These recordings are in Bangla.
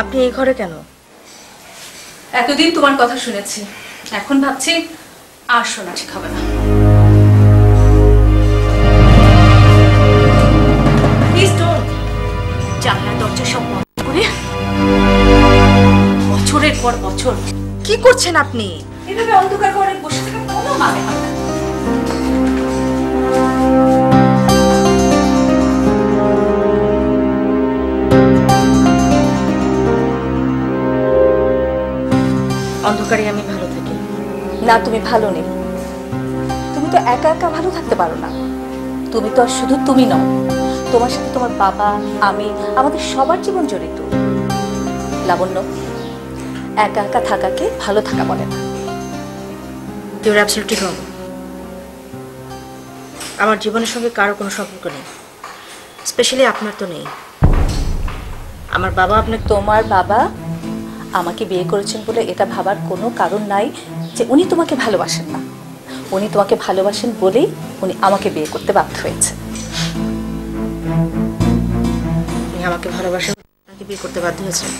আপনি এই ঘরে কেন? এতদিন তোমার কথা শুনেছি। এখন ভাবছি আর শোনা ঠিক হবে না জানলা দরজা সব বন্ধ করে বছরের পর বছর কি করছেন আপনি? এভাবে অন্ধকার ঘরে বসে থাকা কোনো মানে হয় না। অন্ধকারে আমি ভালো থাকি। না তুমি ভালো নেই। তুমি তো একা একা ভালো থাকতে পারো না। তুমি তো আর শুধু তুমি নও। তোমার সাথে তোমার বাবা আমি আমাদের সবার জীবন জড়িত। লাবণ্য একা একা থাকাকে ভালো থাকা বলে না। ইউর অ্যাবসলিউটলি রং আমার জীবনের সঙ্গে কারও কোনো সম্পর্ক নেই। স্পেশালি আপনার তো নেই। আমার বাবা আপনাকে তোমার বাবা আমাকে বিয়ে করেছেন বলে এটা ভাবার কোনো কারণ নাই যে উনি তোমাকে ভালোবাসেন না। উনি তোমাকে ভালোবাসেন বলেই উনি আমাকে বিয়ে করতে বাধ্য হয়েছে। উনি আমাকে ভালোবাসেন আপনাকে বিয়ে করতে বাধ্য হয়েছেন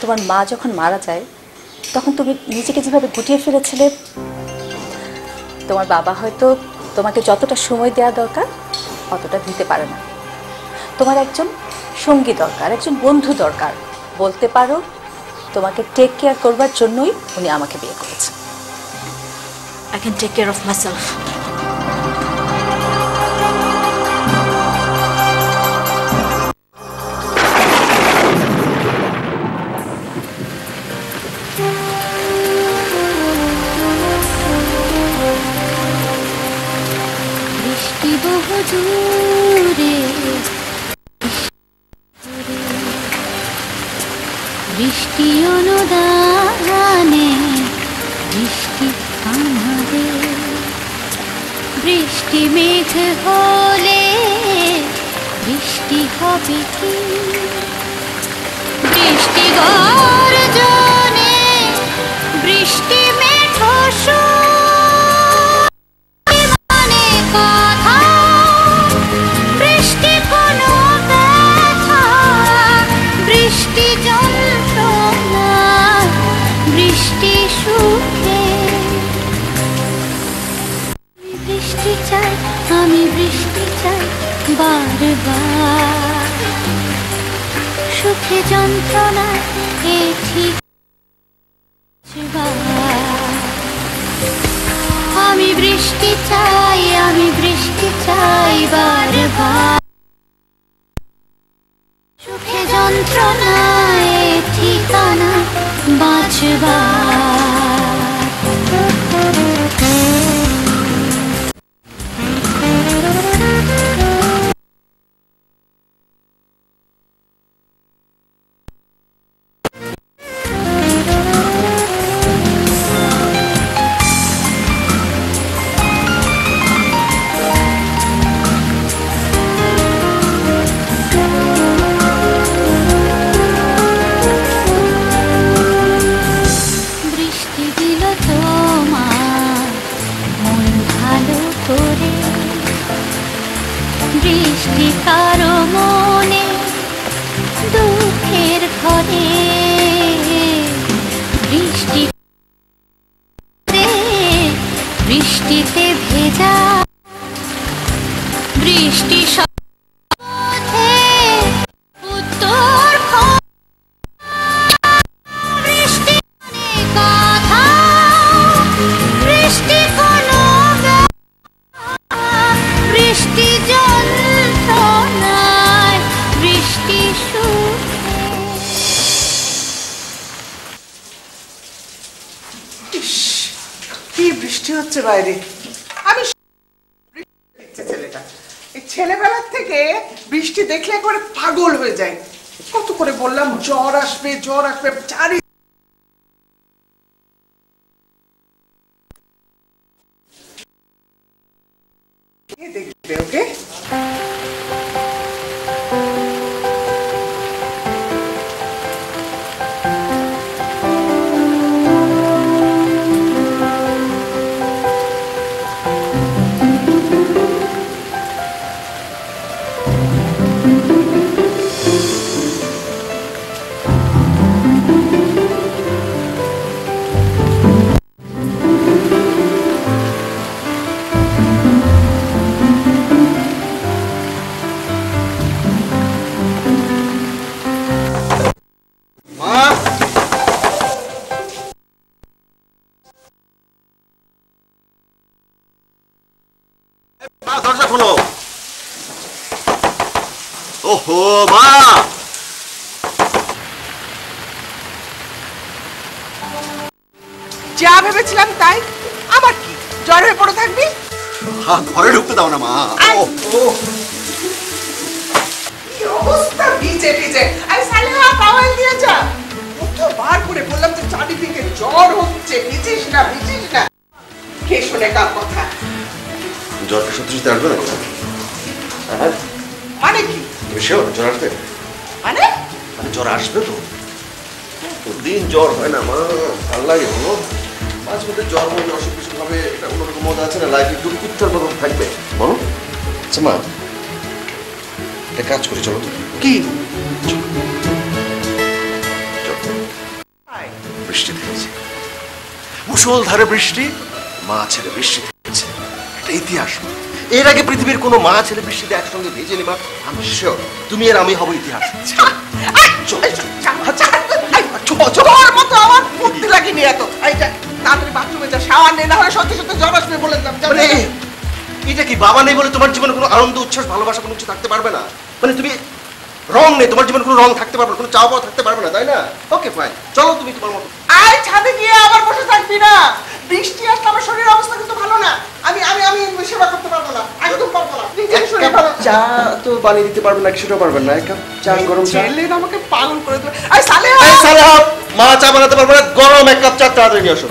তোমার মা যখন মারা যায় তখন তুমি নিজেকে যেভাবে গুটিয়ে ফেলেছিলে তোমার বাবা হয়তো তোমাকে যতটা সময় দেওয়া দরকার, অতটা দিতে পারে না। তোমার একজন সঙ্গী দরকার, একজন বন্ধু দরকার। বলতে পারো, তোমাকে টেক কেয়ার করবার জন্যই উনি আমাকে বিয়ে করেছেন I can take care of my দূরে বৃষ্টি অনুদানে বৃষ্টি আমাদের। বৃষ্টি মেঘ হলে বৃষ্টি হবে কি? বৃষ্টি গর্জনে বৃষ্টি আমি বৃষ্টি চাই আমি বৃষ্টি চাই সুখে যন্ত্রণায় ঠিকানা বাঁচবার। জ্বর আসবে জ্বর মা, ঘরে ঢুকতে দাও না মা ও, ও, কি অবস্থা ভিজে ভিজে আরে সালেহা দিয়ে যা কতবার করে বললাম যে চারিদিকে জ্বর হচ্ছে ভিজিস না ভিজিস না কে শুনে কার কথা জ্বর কি সত্যি সত্যি আসবে না হ্যাঁ মানে কি তুমি শিওর জ্বর আসবে মানে মানে জ্বর আসবে তো দিন জ্বর হয় না মা ভালো লাগে বলো মাঝে মধ্যে জ্বর হলে অসুখ হবে এটা অন্যরকম মজা আছে না লাইফে একটু কুত্তার মতো থাকবে বলো আচ্ছা মা একটা কাজ করি চলো তো কি বৃষ্টি থেমেছে মুসলধারে বৃষ্টি মা ছেলে বৃষ্টি থেমেছে এটা ইতিহাস এর আগে পৃথিবীর কোনো মা ছেলে বৃষ্টিতে একসঙ্গে ভেজে নিবা আমি শিওর তুমি আর আমি হব ইতিহাস চল, চল, চল। তোর মতো আমার ফুর্তি লাগেনি এত এই যা তাড়াতাড়ি বাথরুমে যা শাওয়ার নে না হলে সত্যি সত্যি জ্বর আসবে বলে দিলাম মানে। এটা কি বাবা নেই বলে তোমার জীবনে কোনো আনন্দ, উচ্ছ্বাস, ভালোবাসা কোনো কিছু থাকতে পারবে না মানে তুমি রং নেই তোমার জীবনে কোনো রং থাকতে পারবে না কোনো চাওয়া পাওয়া থাকতে পারবে না তাই না? ওকে ফাইন চলো তুমি তোমার মতো। আয় ছাদে গিয়ে আবার বসে থাকবি না। বৃষ্টি আসলে আমার শরীরের অবস্থা কিন্তু ভালো না। আমি আমি আমি সেবা করতে পারব না। একদম পারব না। নিজের শরীর ভালো। চা তো বানিয়ে দিতে পারবে না সেটাও পারবেন না। এক কাপ চা গরম চা। ছেলের আমাকে পাগল করে দেবে আরে সালে সালাহ মা চা বানাতে পারবে না গরম এক কাপ চা তাড়াতাড়ি নিয়ে আসো।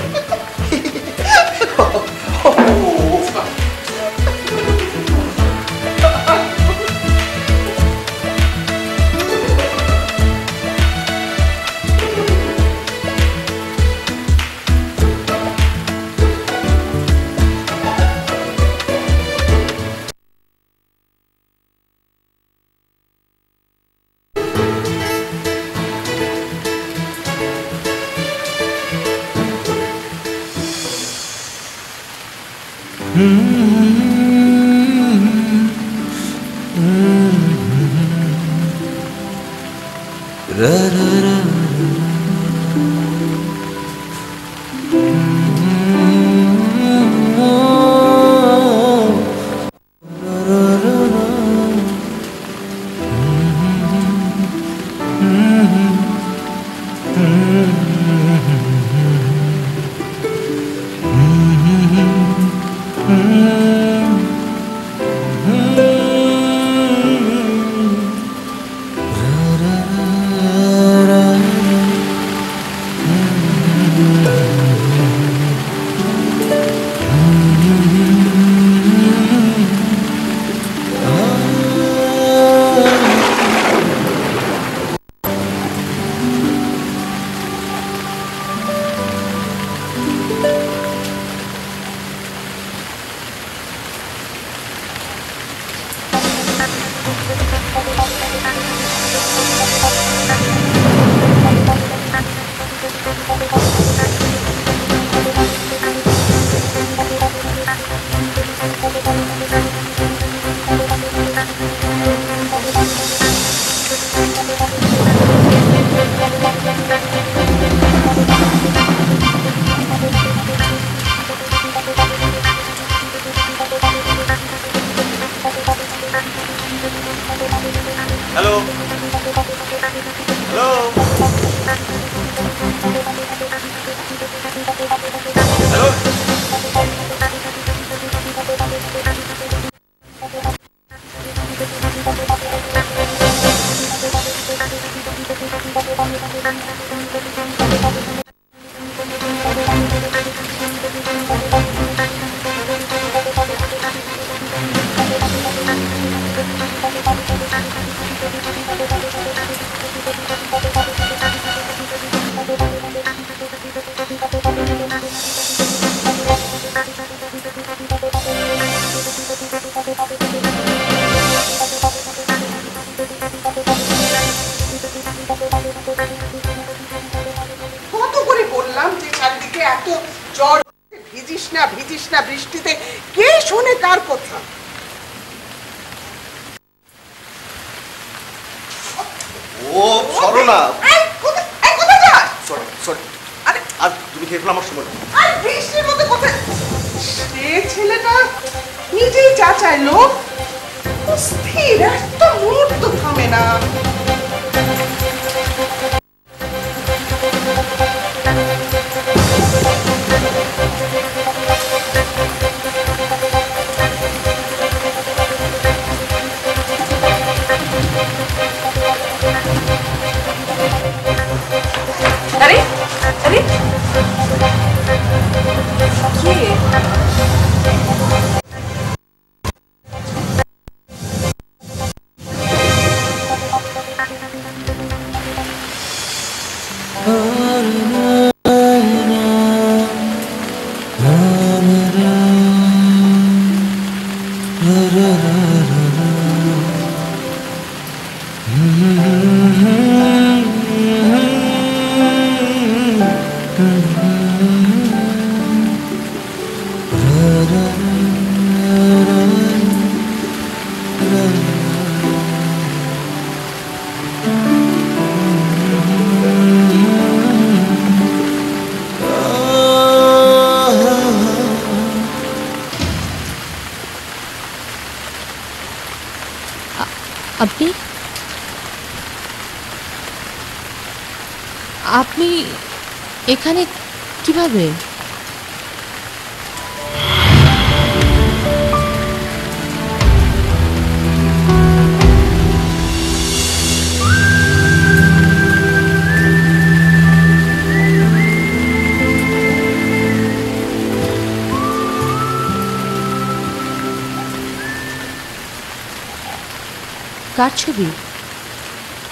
কার ছবি।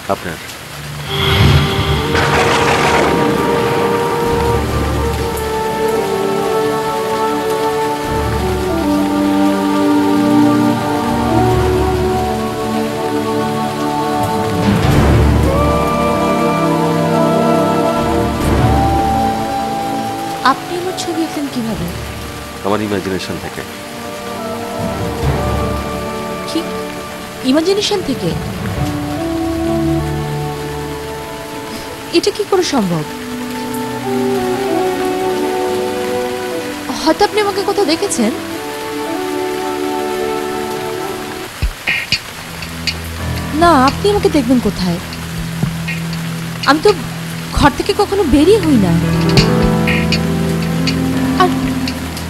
আপনার। আপনি আমার ছবি আঁকলেন কীভাবে? আমার ইমাজিনেশন থেকে। ইমাজিনেশন থেকে। এটা কি করে সম্ভব? হয়তো আপনি আমাকে কোথাও দেখেছেন। না, আপনি আমাকে দেখবেন কোথায়? আমি তো ঘর থেকে কখনো বেরিয়ে হই না। আর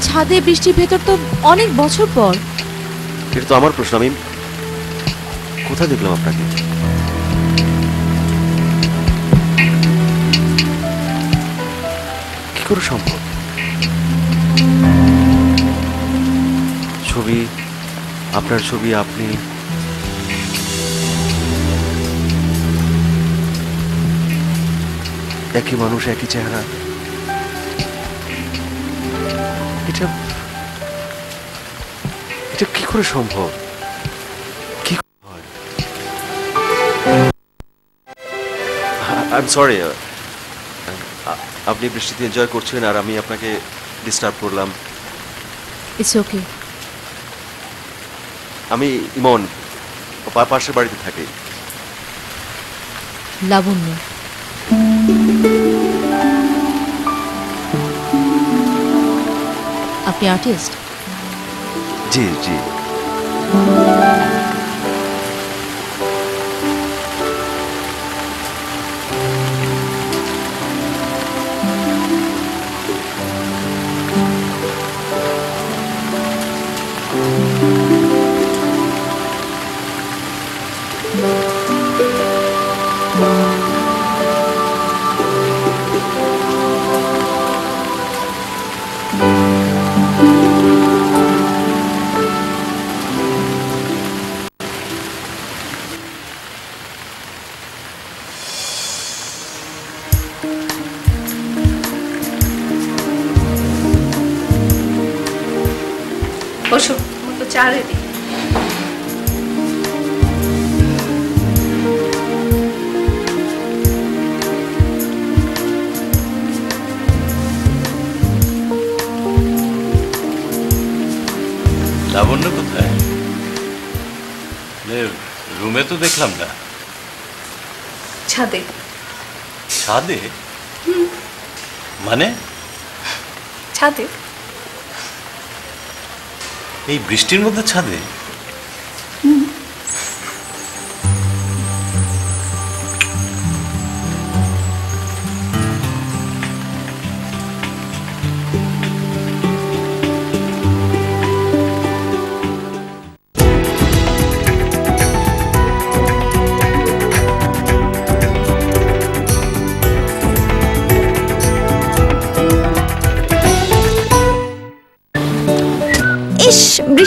ছাদে বৃষ্টির ভেতর তো অনেক বছর পর। এটা তো আমার প্রশ্ন আমি কোথায় দেখলাম আপনাকে? কি করে সম্ভব? ছবি, আপনার ছবি, আপনি? একই মানুষ, একই চেহারা। এটা এটা কি করে সম্ভব? আই এম সরি আপনি বৃষ্টিতে এনজয় করছেন আর আমি আপনাকে ডিস্টার্ব করলাম। ইটস ওকে আমি ইমন পাশের বাড়িতে থাকি। লাবণ্য। আপনি আর্টিস্ট জি জি। ছাদে? মানে? ছাদে? এই বৃষ্টির মধ্যে ছাদে?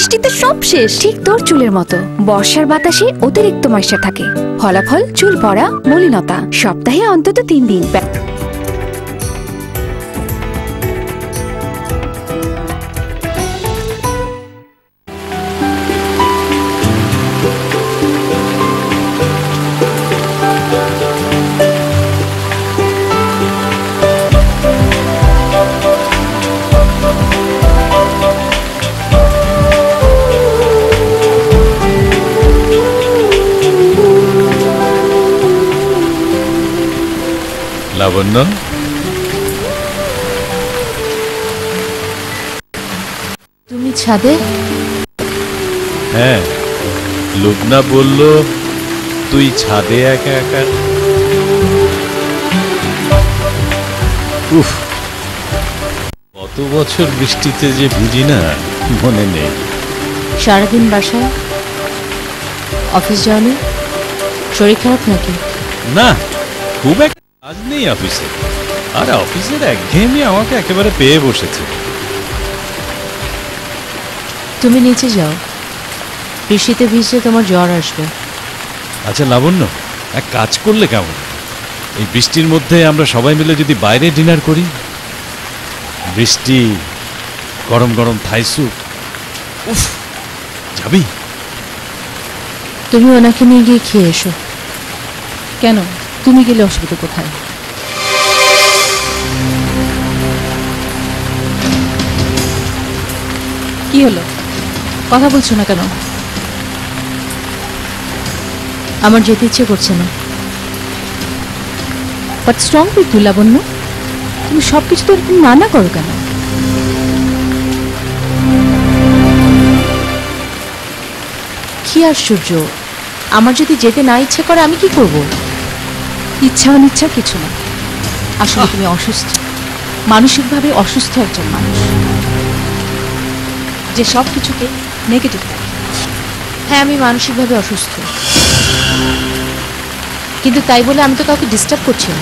বৃষ্টিতে সব শেষ। ঠিক তোর চুলের মতো। বর্ষার বাতাসে অতিরিক্ত ময়সা থাকে। ফলাফল চুল পড়া মলিনতা। সপ্তাহে অন্তত তিন দিন। ব্যা- তুমি ছাদে? হ্যাঁ লুবনা বলল তুই ছাদে একা একা? উফ কত বছর বৃষ্টিতে যে ভিজি না মনে নেই। সারাদিন বাসায়? অফিস যাওনি? শরীর খারাপ নাকি? না খুব কাজ নেই অফিসে। আর অফিসের একঘেয়েমি আমাকে একেবারে পেয়ে বসেছে। তুমি নিচে যাও। বৃষ্টিতে ভিজলে তোমার জ্বর আসবে। আচ্ছা লাবণ্য এক কাজ করলে কেমন? এই বৃষ্টির মধ্যে আমরা সবাই মিলে যদি বাইরে ডিনার করি? বৃষ্টি গরম গরম থাই স্যুপ। উফ যাবি? তুমি ওনাকে নিয়ে গিয়ে খেয়ে এসো। কেন? তুমি গেলে অসুবিধা কোথায়? কি হলো? কথা বলছো না কেন? আমার যেতে ইচ্ছে করছে না। বাট স্ট্রং পিটু লাবণ্য তুমি সব কিছু তো এরকম মানা করো কেন? কি আশ্চর্য আমার যদি যেতে না ইচ্ছে করে আমি কি করব? ইচ্ছা অনিচ্ছা কিছু না। আসলে তুমি অসুস্থ। মানসিকভাবে অসুস্থ একজন মানুষ। যে সব কিছুকে নেগেটিভ হ্যাঁ আমি মানসিকভাবে অসুস্থ। কিন্তু তাই বলে আমি তো কাউকে ডিস্টার্ব করছি না।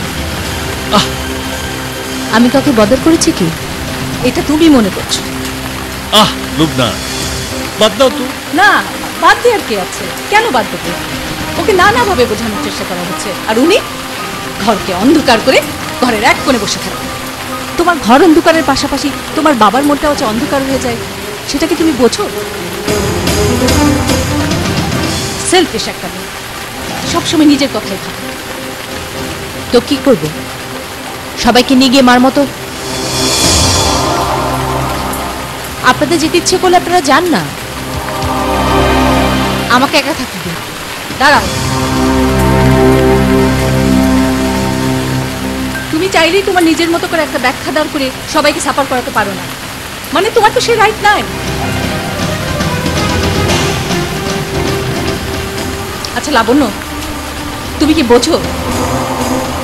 আমি কাউকে বদল করেছি কি? এটা তুমি মনে করছ। আহ লুবনা বাদ দাও তো। না বাদ দেওয়ার কি আছে? কেন বাদ দেবো? ওকে নানাভাবে বোঝানোর চেষ্টা করা হচ্ছে। আর উনি ঘরকে অন্ধকার করে ঘরের এক কোণে বসে থাকে তোমার ঘর অন্ধকারের পাশাপাশি তোমার বাবার মনটাও যে অন্ধকার হয়ে যায় সেটা কি তুমি বোঝো? সেলফিশ একটা মেয়ে। সবসময় নিজের কথাই ভাবে। তো কি করব? সবাইকে নিয়ে গিয়ে মার মতো? আপনাদের যেতে ইচ্ছে করলে আপনারা যান না। আমাকে একা থাকতে দিন। দাঁড়াও। তুমি চাইলেই তোমার নিজের মতো করে একটা ব্যাখ্যা দাঁড় করে সবাইকে সাফার করাতে পারো না। মানে তোমার তো সে রাইট নাই। আচ্ছা লাবণ্য, তুমি কি বোঝো?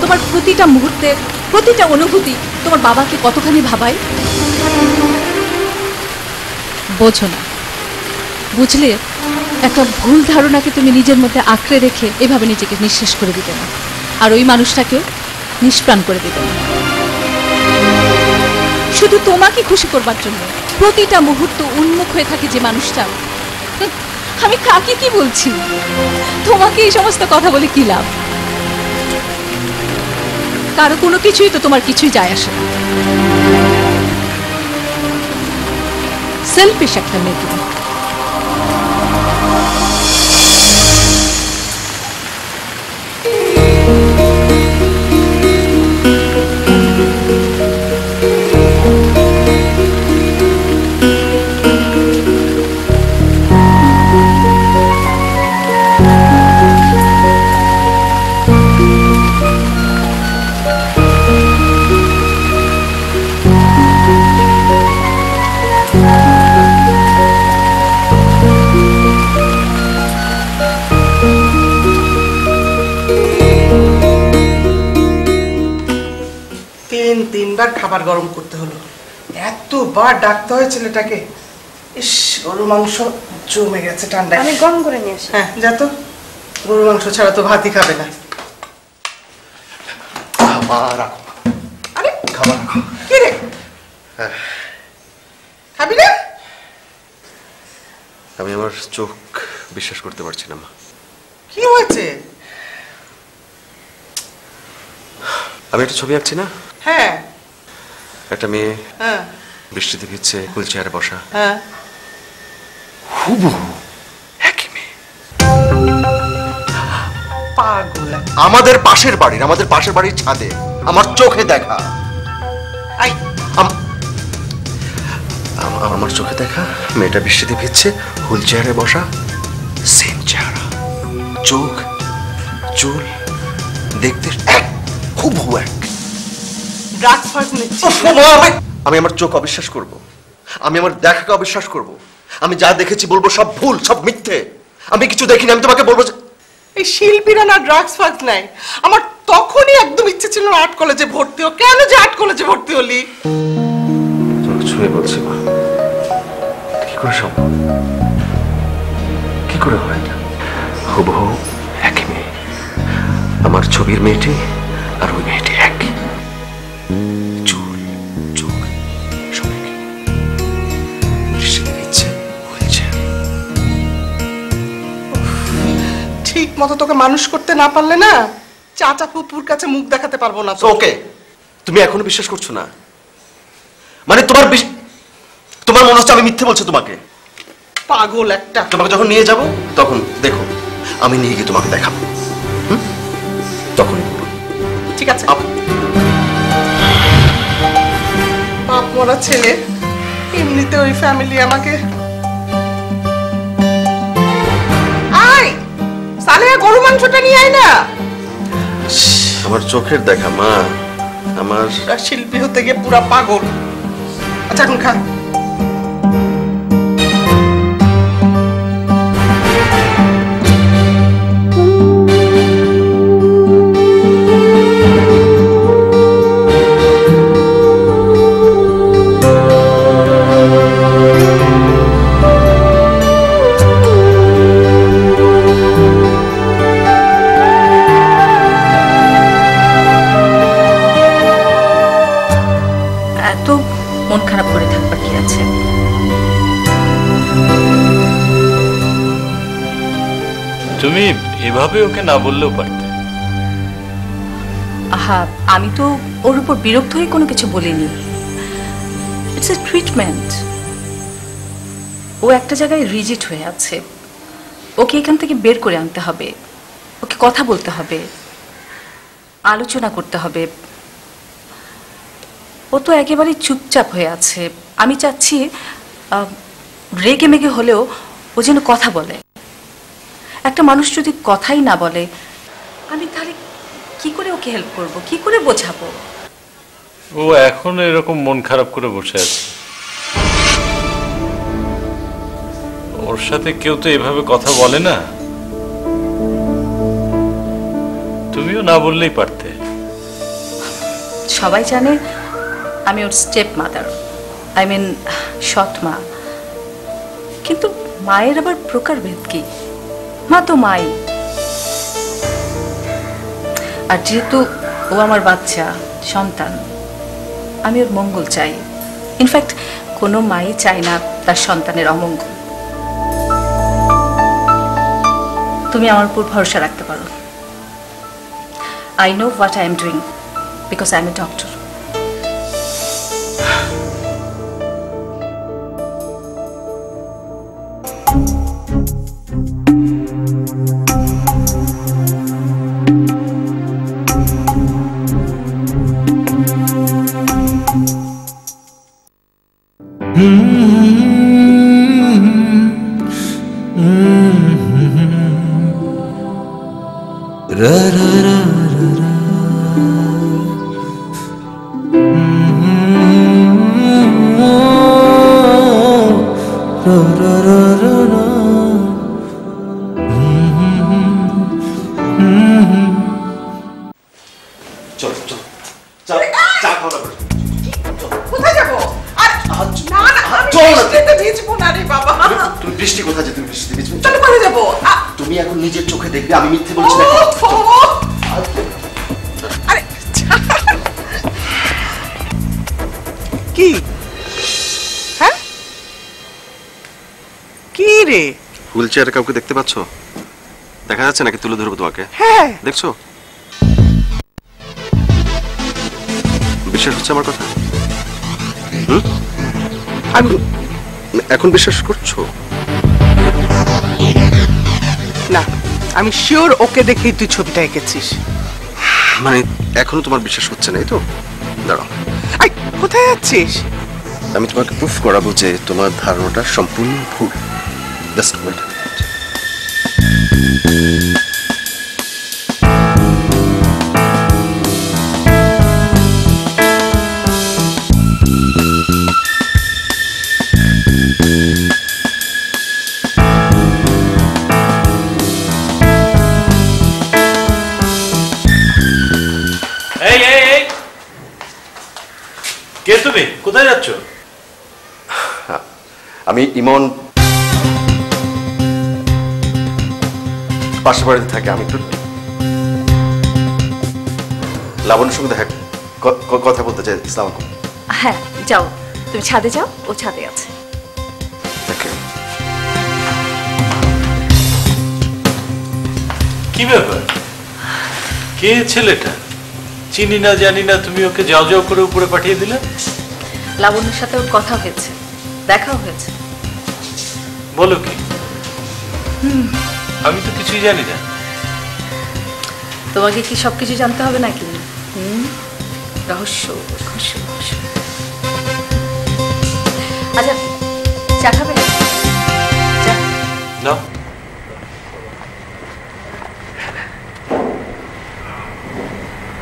তোমার প্রতিটা মুহূর্তে, প্রতিটা অনুভূতি তোমার বাবাকে কতখানি ভাবায়? বোঝো না। বুঝলে, একটা ভুল ধারণাকে তুমি নিজের মধ্যে আঁকড়ে রেখে এভাবে নিজেকে নিঃশেষ করে দিতে না। আর ওই মানুষটাকেও নিষ্প্রাণ করে দিতে না। শুধু তোমাকে খুশি করবার জন্য। প্রতিটা মুহূর্ত উন্মুখ হয়ে থাকে যে মানুষটা। আমি কাকে কি বলছি? তোমাকে এই সমস্ত কথা বলে কি লাভ? কারও কোনো কিছুই তো তোমার কিছুই যায় আসে না। সেলফিশ একটা মেয়ে খাবার গরম করতে হলো। এতবার ডাকতে হয় ছেলেটাকে। ইস গরু মাংস জমে গেছে ঠান্ডায়। আমি গরম করে নিয়ে আসি। হ্যাঁ যা তো। গরু মাংস ছাড়া তো ভাতই খাবে না। খাবার রাখো। আরে খাবার রাখো। কি রে? খাবি না? আমি আমার চোখ বিশ্বাস করতে পারছি না মা। কি হয়েছে? আমি একটা ছবি আঁকছি না? হ্যাঁ। একটা মেয়ে হ্যাঁ। বৃষ্টিতে ভিজছে হুইল চেয়ারে বসা। হ্যাঁ। হুবহু একই মেয়ে। পাগল। আমাদের পাশের বাড়ির আমাদের পাশের বাড়ির ছাদে আমার চোখে দেখা। আমার চোখে দেখা মেয়েটা বৃষ্টিতে ভিজছে হুইল চেয়ারে বসা সেম চেহারা। চোখ চুল দেখতে এক হুবহু নিচ্ছি আমি- আমি আমার চোখ অবিশ্বাস করব। আমি আমার দেখাকে অবিশ্বাস করব। আমি যা দেখেছি বলব সব ভুল সব মিথ্যে। আমি কিছু দেখিনি আমি তোমাকে বলব যে এই শিল্পীরা না ড্রাগস ফাগ নাই। আমার তখনই একদম ইচ্ছে ছিল আর্ট কলেজে ভর্তি হ কেন যে আর্ট কলেজে ভর্তি হলি? চোখ ছুঁয়ে বলছি মা। কি করে সম্ভব? কি করে হয় এটা? হুবহু একই মেয়ে। আমার ছবির মেয়েটি আর ওই মেয়েটি এক মতো তোকে মানুষ করতে না পারলে না চাচা পুপুর কাছে মুখ দেখাতে পারব না ওকে তুমি এখনও বিশ্বাস করছ না? মানে তোমার তোমার মনে হচ্ছে আমি মিথ্যে বলছি তোমাকে? পাগল একটা। তোমাকে যখন নিয়ে যাব তখন দেখো আমি নিয়ে গিয়ে তোমাকে দেখাবো। হুম? তখনই ঠিক আছে। বাপ মরা ছেলে এমনিতে ওই ফ্যামিলি আমাকে সালেহা গরু মাংসটা নিয়ে আয় না। আমার চোখের দেখা মা। আমার শিল্পী হতে গিয়ে পুরা পাগল। আচ্ছা এখন খা। তুমি এভাবে ওকে না বললেও পারতে। আহা, আমি তো ওর উপর বিরক্ত হয়ে কোনো কিছু বলিনি। ইটস এ ট্রিটমেন্ট ও একটা জায়গায় রিজিট হয়ে আছে। ওকে এখান থেকে বের করে আনতে হবে। ওকে কথা বলতে হবে। আলোচনা করতে হবে। ও তো একেবারে চুপচাপ হয়ে আছে। আমি চাচ্ছি রেগে মেগে হলেও ও যেন কথা বলে। একটা মানুষ যদি কথাই না বলে আমি তাহলে কি করে ওকে হেল্প করব? কি করে বোঝাবো? ও এখন এরকম মন খারাপ করে বসে আছে। ওর সাথে কেউ তো এভাবে কথা বলে না। তুমিও না বললেই পারতে। সবাই জানে আমি ওর স্টেপ মাদার আই মিন সৎ মা। কিন্তু মায়ের আবার প্রকারভেদ কি? মা তো মাই আর যেহেতু ও আমার বাচ্চা, সন্তান, আমি ওর মঙ্গল চাই। ইনফ্যাক্ট কোনো মাই চায় না তার সন্তানের অমঙ্গল। তুমি আমার উপর ভরসা রাখতে পারো। I know what I am doing because I am a doctor দেখা যাচ্ছে নাকি তুলে ধরবো তোমাকে? হ্যাঁ। দেখছ? বিশ্বাস হচ্ছে আমার কথা? আমি এখন বিশ্বাস করছ? না আমি শিওর ওকে দেখেই তুই ছবিটা এঁকেছিস। মানে এখনও তোমার বিশ্বাস হচ্ছে না এই তো? দাঁড়াও। আই কোথায় যাচ্ছিস? আমি তোমাকে প্রুফ করাবো যে তোমার ধারণাটা সম্পূর্ণ ভুল। জাস্ট ওয়েট তুমি কোথায় যাচ্ছ? আমি ইমন। পাশে বাড়িতে থাকে আমি একটু লাবণ্যের সঙ্গে দেখা কথা বলতে চাই ইসলাম হ্যাঁ যাও। তুমি ছাদে যাও ও ছাদে আছে। কি ব্যাপার? কে ছেলেটা? চিনি না জানি না তুমি ওকে যাও যাও করে উপরে পাঠিয়ে দিলে? লাবণ্যের সাথে ওর কথা হয়েছে। দেখাও হয়েছে। বলো কি? আমি তো কিছুই জানি না। তোমাকে কি সবকিছু জানতে হবে নাকি? হুম? রহস্য রহস্য রহস্য। আচ্ছা চা খাবে? না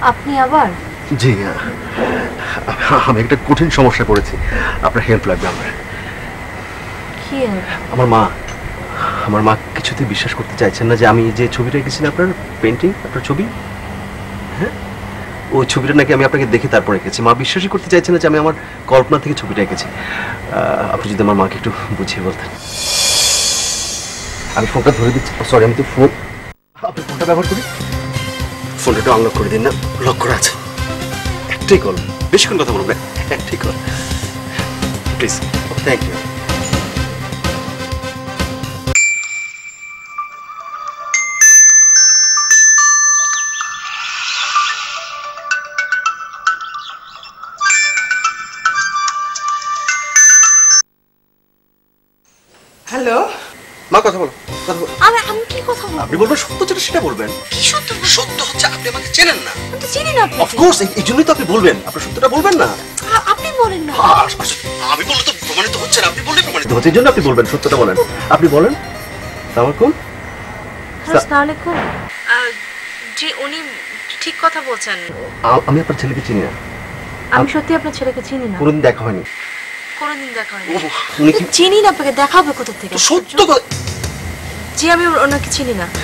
আপনি আবার? জি। আহ, আমি একটা কঠিন সমস্যায় পড়েছি। আপনার হেল্প লাগবে আমার। কি আমার মা আমার মা কিছুতে বিশ্বাস করতে চাইছেন না যে আমি যে ছবিটা এঁকেছি না আপনার পেন্টিং আপনার ছবি? হ্যাঁ? ওই ছবিটা নাকি আমি আপনাকে দেখে তারপর এঁকেছি। মা বিশ্বাসই করতে চাইছেন না যে আমি আমার কল্পনা থেকে ছবিটা এঁকেছি। আপনি যদি আমার মাকে একটু বুঝিয়ে বলতেন। আমি ফোনটা ধরে দিচ্ছি। সরি আমি তো ফোন আপনি ফোনটা ব্যবহার করি ফোনটা একটু আনলক করে দিন না। লক করা আছে। একটাই কল বেশিক্ষণ কথা বলবে ঠিক আছে। প্লিজ থ্যাংক ইউ বলবেন? কি সত্য? সত্য হচ্ছে আপনি আমাকে চেনেন না। আমি তো চিনি না আপনাকে। অফকোর্স এই জন্যই তো আপনি বলবেন। আপনার সত্যটা বলবেন না। আপনি বলেন না। আমি বললে তো প্রমাণিত হচ্ছে না। আপনি বললে প্রমাণিত হচ্ছে। এই জন্য আপনি বলবেন সত্যটা বলেন। আপনি বলেন। সালামালাইকুম আসসালামু আলাইকুম জি উনি ঠিক কথা বলছেন। আমি আপনার ছেলেকে চিনি না। আমি সত্যি আপনার ছেলেকে চিনি না। কোনোদিন দেখা হয়নি। কোনোদিন দেখা হয়নি। উনি কি চিনি না আপনাকে দেখা হবে কোথা থেকে? সত্য জি আমি ওনাকে চিনি না।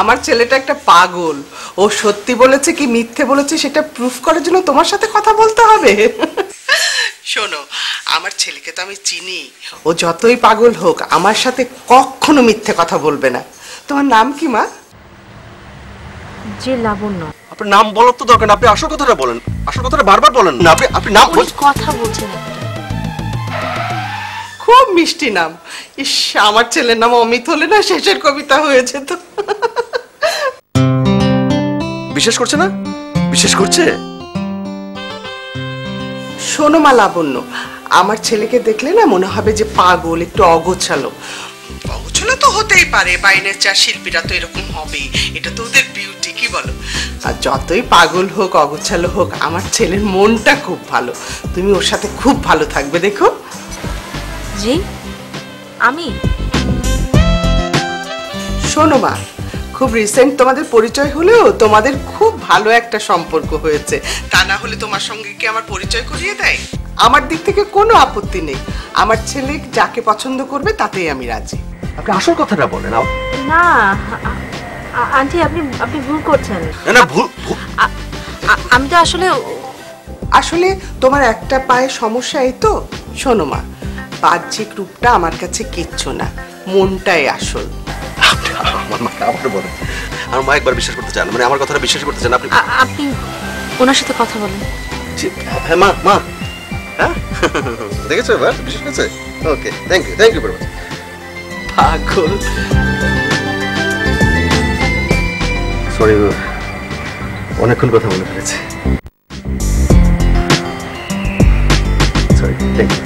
আমার ছেলেটা একটা পাগল। ও সত্যি বলেছে কি মিথ্যে বলেছে সেটা প্রুফ করার জন্য তোমার সাথে কথা বলতে হবে? শোনো আমার ছেলেকে তো আমি চিনি। ও যতই পাগল হোক আমার সাথে কখনো মিথ্যে কথা বলবে না। তোমার নাম কি মা? জি লাবণ্য। আপনার নাম বলার তো দরকার না। আপনি আসল কথাটা বলেন। আসল কথাটা বারবার বলেন না। আপনি আপনি নাম কথা বলছেন। খুব মিষ্টি নাম। ইস আমার ছেলের নাম অমিত হলে না শেষের কবিতা হয়েছে তো বিশ্বাস করছে না? বিশ্বাস করছে? শোনো মা লাবণ্য আমার ছেলেকে দেখলে না মনে হবে যে পাগল একটু অগোছালো। অগোছালো তো হতেই পারে বাইরের চা শিল্পীরা তো এরকম হবেই এটা তো ওদের বিউটি কি বলো? আর যতই পাগল হোক অগোছালো হোক আমার ছেলের মনটা খুব ভালো। তুমি ওর সাথে খুব ভালো থাকবে দেখো। জি? আমি? শোনো মা খুব রিসেন্ট তোমাদের পরিচয় হলেও তোমাদের খুব ভালো একটা সম্পর্ক হয়েছে। তা না হলে তোমার সঙ্গে কি আমার পরিচয় করিয়ে দেয়? আমার দিক থেকে কোনো আপত্তি নেই। আমার ছেলে যাকে পছন্দ করবে তাতেই আমি রাজি। আপনি আসল কথাটা বলেন না আন্টি আপনি আপনি ভুল করছেন। না না ভুল আমি তো আসলে আসলে তোমার একটা পায়ে সমস্যা এই তো। শোনো মা বাহ্যিক রূপটা আমার কাছে কিচ্ছু না মনটাই আসল। আমার মাকে আবার বলেন। আমার মা একবার বিশ্বাস করতে চান মানে আমার কথাটা বিশ্বাস করতে চান আপনি আপনি ওনার সাথে কথা বলেন। হ্যাঁ মা মা। হ্যাঁ? দেখেছ এবার? বিশ্বাস করছে ওকে thank you thank you very much পাগল। সরি অনেকক্ষণ কথা বলে ফেলেছি। Sorry thank you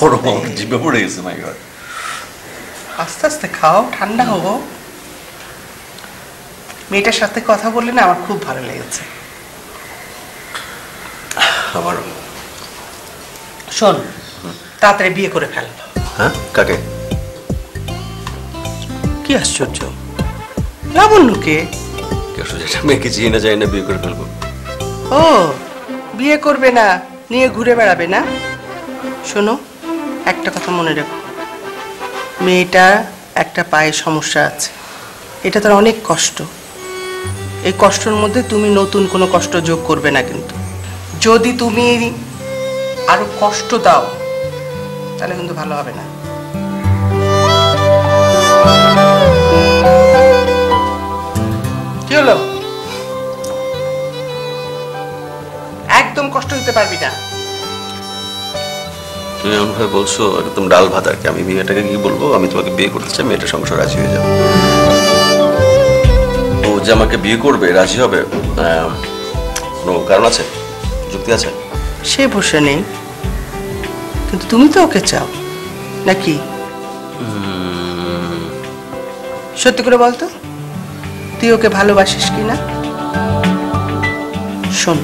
গরম জিভে পড়ে গেছে মাই গড আস্তে আস্তে খাও ঠান্ডা হব মেয়েটার সাথে কথা বললে না আমার খুব ভালো লেগেছে। আমারও শোন তাড়াতাড়ি বিয়ে করে ফেল। হ্যাঁ? কাকে? কি আশ্চর্য? লাবণ্যকে? একটা মেয়েকে চিনি না যাই না বিয়ে করে ফেলব। ও বিয়ে করবে না নিয়ে ঘুরে বেড়াবে না? শোনো একটা কথা মনে রেখো। মেয়েটা একটা পায়ে সমস্যা আছে। এটা তার অনেক কষ্ট। এই কষ্টের মধ্যে তুমি নতুন কোনো কষ্ট যোগ করবে না কিন্তু। যদি তুমি আরও কষ্ট দাও, তাহলে কিন্তু ভালো হবে না। কি হলো? একদম কষ্ট দিতে পারবি না। তুমি এমন ভাবে বলছো একদম ডাল ভাত আর কি। আমি মেয়েটাকে কি বলব? আমি তোমাকে বিয়ে করতে চাই মেয়েটা সংসার রাজি হয়ে যাবে। ও যে আমাকে বিয়ে করবে রাজি হবে কোনো কারণ আছে? যুক্তি আছে? সে বসে নেই। কিন্তু তুমি তো ওকে চাও নাকি? সত্যি করে বলতো? তুই ওকে ভালোবাসিস কি না? শোন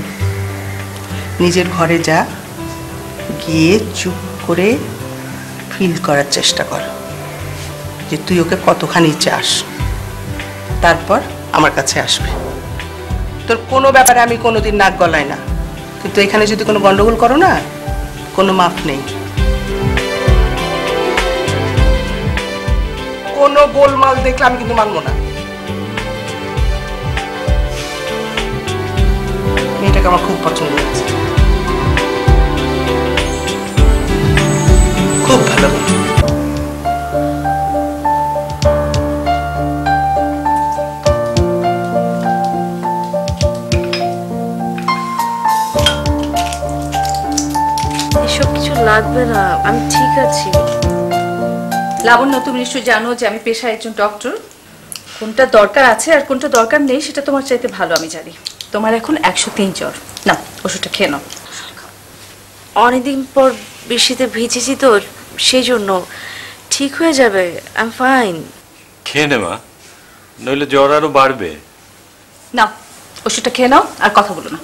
নিজের ঘরে যা গিয়ে চুপ করে ফিল করার চেষ্টা কর যে তুই ওকে কতখানি চাস। তারপর আমার কাছে আসবে। তোর কোনো ব্যাপারে আমি কোনোদিন নাক গলায় না। কিন্তু এখানে যদি কোনো গন্ডগোল করো না, কোনো মাপ নেই। কোনো গোলমাল দেখলে আমি কিন্তু মানবো না। মেয়েটাকে আমার খুব পছন্দ হয়েছে। ভালো মেয়ে। এসব কিছু লাগবে না, আমি ঠিক আছি। লাবণ্য, তুমি নিশ্চয়ই জানো যে আমি পেশায় একজন ডক্টর কোনটা দরকার আছে আর কোনটা দরকার নেই সেটা তোমার চাইতে ভালো, আমি জানি। তোমার এখন একশো তিন জ্বর। না ওষুধটা খেয়ে নাও। অনেকদিন পর বৃষ্টিতে ভিজেছি তো সেই জন্য ঠিক হয়ে যাবে আই এম ফাইন খেয়ে নে মা নইলে জ্বর আরও বাড়বে। না ওষুধটা খেয়ে নাও আর কথা বলো না।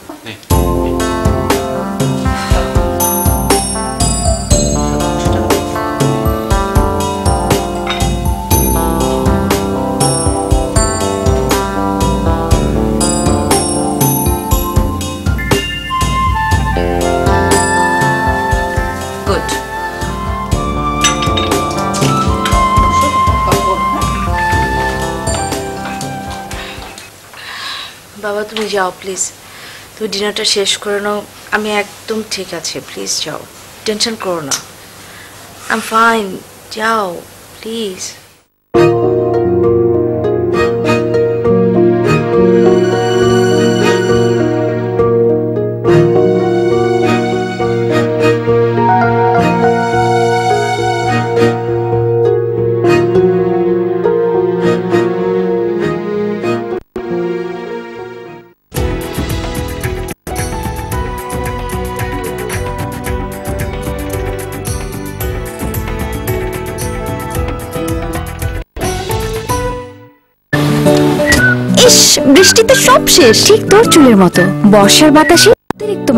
বাবা, তুমি যাও প্লিজ তুমি ডিনারটা শেষ করে নাও। আমি একদম ঠিক আছে। প্লিজ যাও। টেনশন করো না। আই এম ফাইন যাও প্লিজ সব শেষ ঠিক তোর চুলের মতো। বর্ষার বাতাসে অতিরিক্ত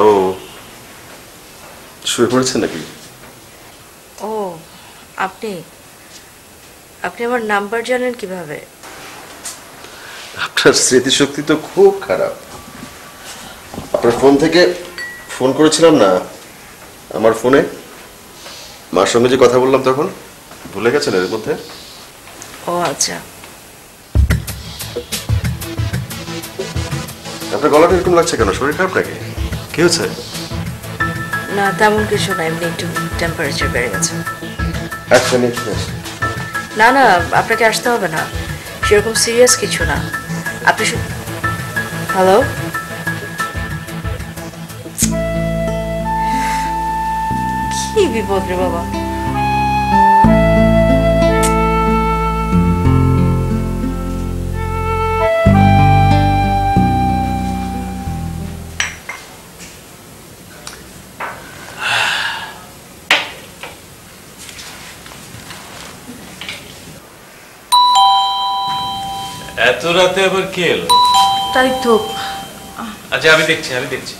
ময়সা শুয়ে পড়েছেন নাকি? ও আপনি? আপনি আমার নাম্বার জানেন কীভাবে? আপনার স্মৃতিশক্তি তো খুব খারাপ। আপনার ফোন থেকে ফোন করেছিলাম না? আমার ফোনে? মার সঙ্গে যে কথা বললাম তখন? ভুলে গেছেন এর মধ্যে? ও আচ্ছা। আপনার গলাটা এরকম লাগছে কেন? শরীর খারাপ নাকি? কি হয়েছে? না তেমন কিছু না এমনি একটু টেম্পারেচার বেড়ে গেছে। এক মিনিট না না আপনাকে আসতে হবে না। সেরকম সিরিয়াস কিছু না। আপনি হ্যালো কি বিপদ রে বাবা। রাতে আবার কে এলো? তাই তো। আচ্ছা আমি দেখছি আমি দেখছি।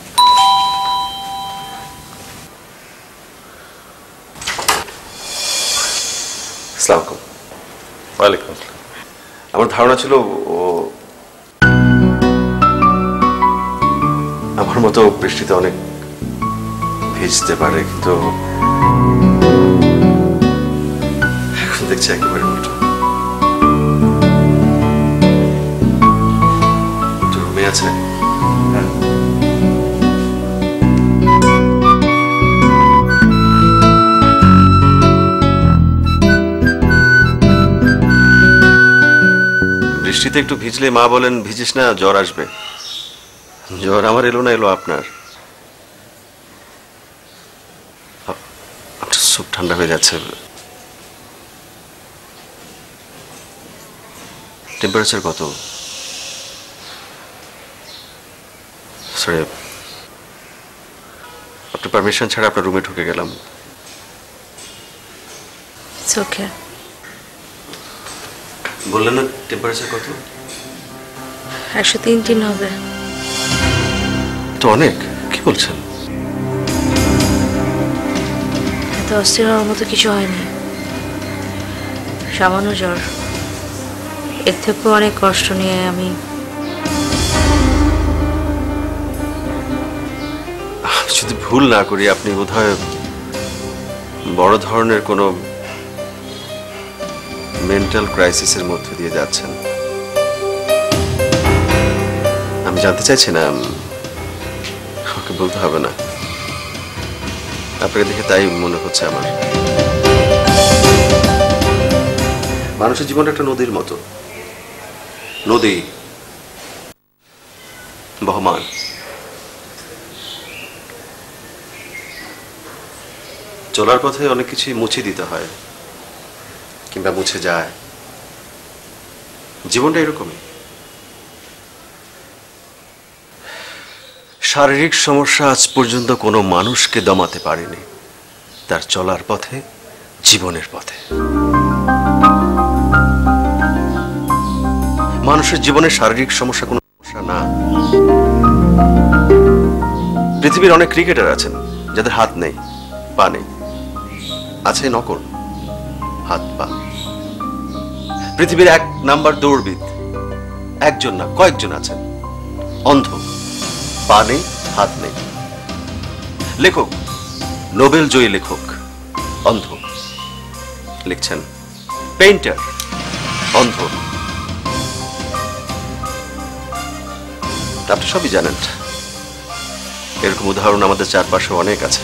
আসসালামু আলাইকুম আসসালাম। আমার ধারণা ছিল ও আমার মতো বৃষ্টিতে অনেক ভিজতে পারে কিন্তু এখন দেখছি একেবারে রুমে আছে। বৃষ্টিতে একটু ভিজলে মা বলেন, ভিজিস না, জ্বর আসবে। জ্বর আমার এলো না, এলো আপনার। আপ- আপনার সুপ ঠান্ডা হয়ে যাচ্ছে। টেম্পারেচার কত? সরি আপনার পারমিশন ছাড়া আপনার রুমে ঢুকে গেলাম। ইটস ওকে বললেন না টেম্পারেচার কত? একশো তিন তিন হবে। তো অনেক কি বলছেন? এত অস্থির হওয়ার মতো কিছু হয়নি। সামান্য জ্বর। এর থেকেও অনেক কষ্ট নিয়ে আমি ভুল না করি, আপনি বোধহয় বড় ধরনের কোনো মেন্টাল ক্রাইসিসের মধ্যে দিয়ে যাচ্ছেন। আমি জানতে চাইছি না আমাকে বলতে হবে না। আপনাকে দেখে তাই মনে হচ্ছে আমার। মানুষের জীবন একটা নদীর মতো। নদী, বহমান। চলার পথে অনেক কিছুই মুছে দিতে হয় কিংবা মুছে যায়। জীবনটা এরকমই। শারীরিক সমস্যা আজ পর্যন্ত কোনো মানুষকে দমাতে পারেনি। তার চলার পথে, জীবনের পথে। মানুষের জীবনে শারীরিক সমস্যা কোনো সমস্যা না। পৃথিবীর অনেক ক্রিকেটার আছেন, যাদের হাত নেই, পা নেই। আছে, নকল। হাত, পা। পৃথিবীর এক নাম্বার দৌড়বিদ। একজন না, কয়েকজন আছেন। অন্ধ। পা নেই, হাত নেই। লেখক, নোবেল জয়ী লেখক, অন্ধ। লিখছেন, পেইন্টার, অন্ধ। আপনি সবই জানেন। এরকম উদাহরণ আমাদের চারপাশে অনেক আছে।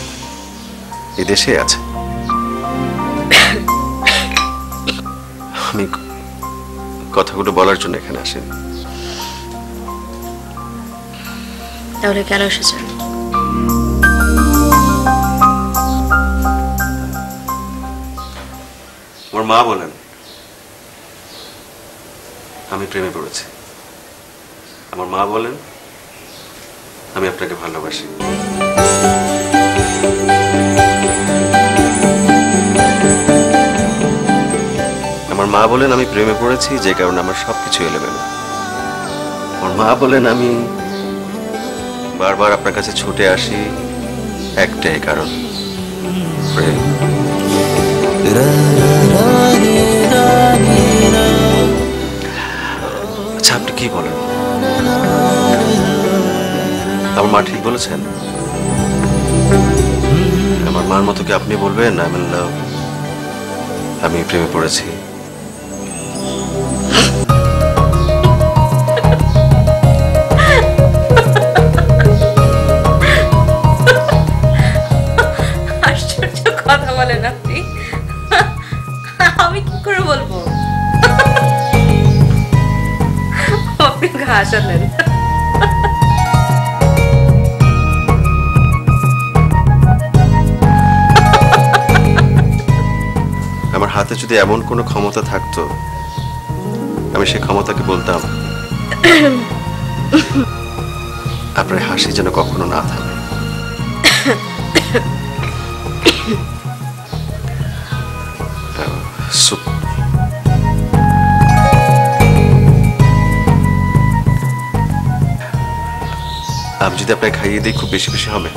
এদেশে আছে। আমি কথাগুলো বলার জন্য এখানে আসেনি। তাহলে কেন এসেছেন? আমার মা বলেন আমি প্রেমে পড়েছি। আমার মা বলেন আমি আপনাকে ভালোবাসি। আমার মা বলেন, আমি প্রেমে পড়েছি, যে কারণে আমার সবকিছু এলোমেলো। আমার মা বলেন, আমি বারবার আপনার কাছে ছুটে আসি, একটাই কারণ আচ্ছা আপনি কি বলেন? আমার মা ঠিক বলেছেন। আমার মার মতো কি আপনি বলবেন, আই মিন আমি প্রেমে পড়েছি। যদি এমন কোনো ক্ষমতা থাকতো আমি সে ক্ষমতাকে বলতাম আপনার হাসি যেন কখনো না আহ, আমি যদি আপনাকে খাইয়ে দিই খুব বেশি বেশি হবে।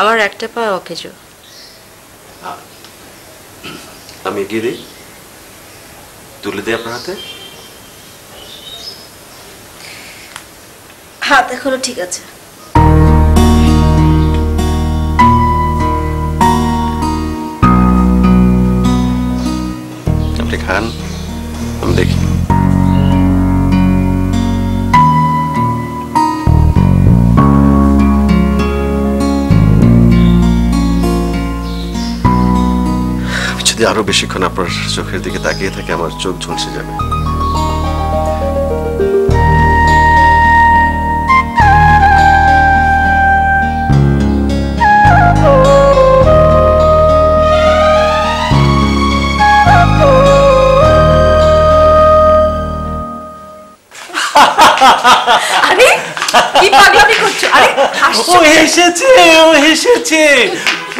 আমার একটা পা অকেজো আমি এগিয়ে দিই তুলে দিই আপনার হাতে। হাত এখনও ঠিক আছে। আপনি খান। আরও বেশিক্ষণ আপনার চোখের দিকে তাকিয়ে থাকে আমার চোখ ঝলসে যাবে। আরে কি পাগলামি করছ? আরে হাসছো ও হেসেছে ও হেসেছে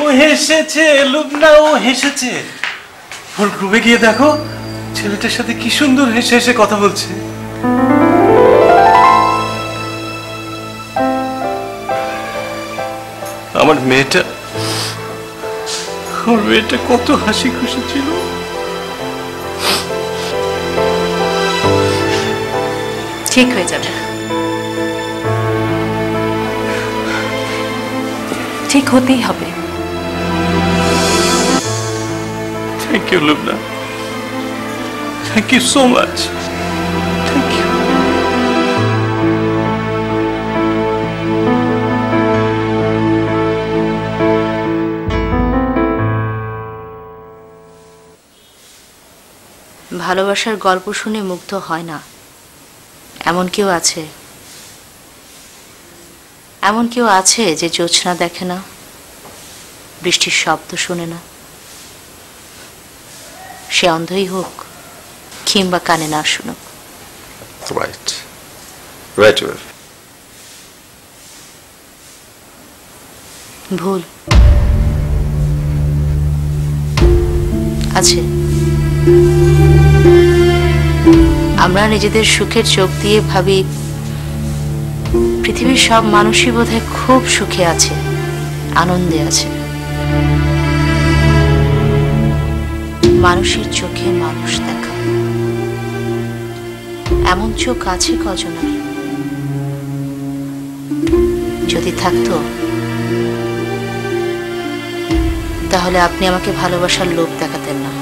ও হেসেছে লুবনা ও হেসেছে। ওর গ্রুপে গিয়ে দেখো, ছেলেটার সাথে কি সুন্দর হেসে হেসে কথা বলছে। আমার মেয়েটা আমার মেয়েটা কত হাসি খুশি ছিল। ঠিক হয়ে যাবে। ঠিক হতেই হবে। Thank you Lubna thank you so much thank you ভালোবাসার গল্প শুনে মুগ্ধ হয় না। এমন কেউ আছে? এমন কেউ আছে যে জ্যোৎস্না দেখে না, বৃষ্টির শব্দ শোনে না। সে অন্ধই হোক কিংবা কানে না শুনুক। রাইট রাইট ভুল। আছে। আমরা নিজেদের সুখের চোখ দিয়ে ভাবি পৃথিবীর সব মানুষই বোধহয় খুব সুখে আছে আনন্দে আছে। মানুষের চোখে মানুষ দেখা। এমন চোখ আছে কজনের? যদি থাকতো, তাহলে আপনি আমাকে ভালোবাসার লোভ দেখাতেন না।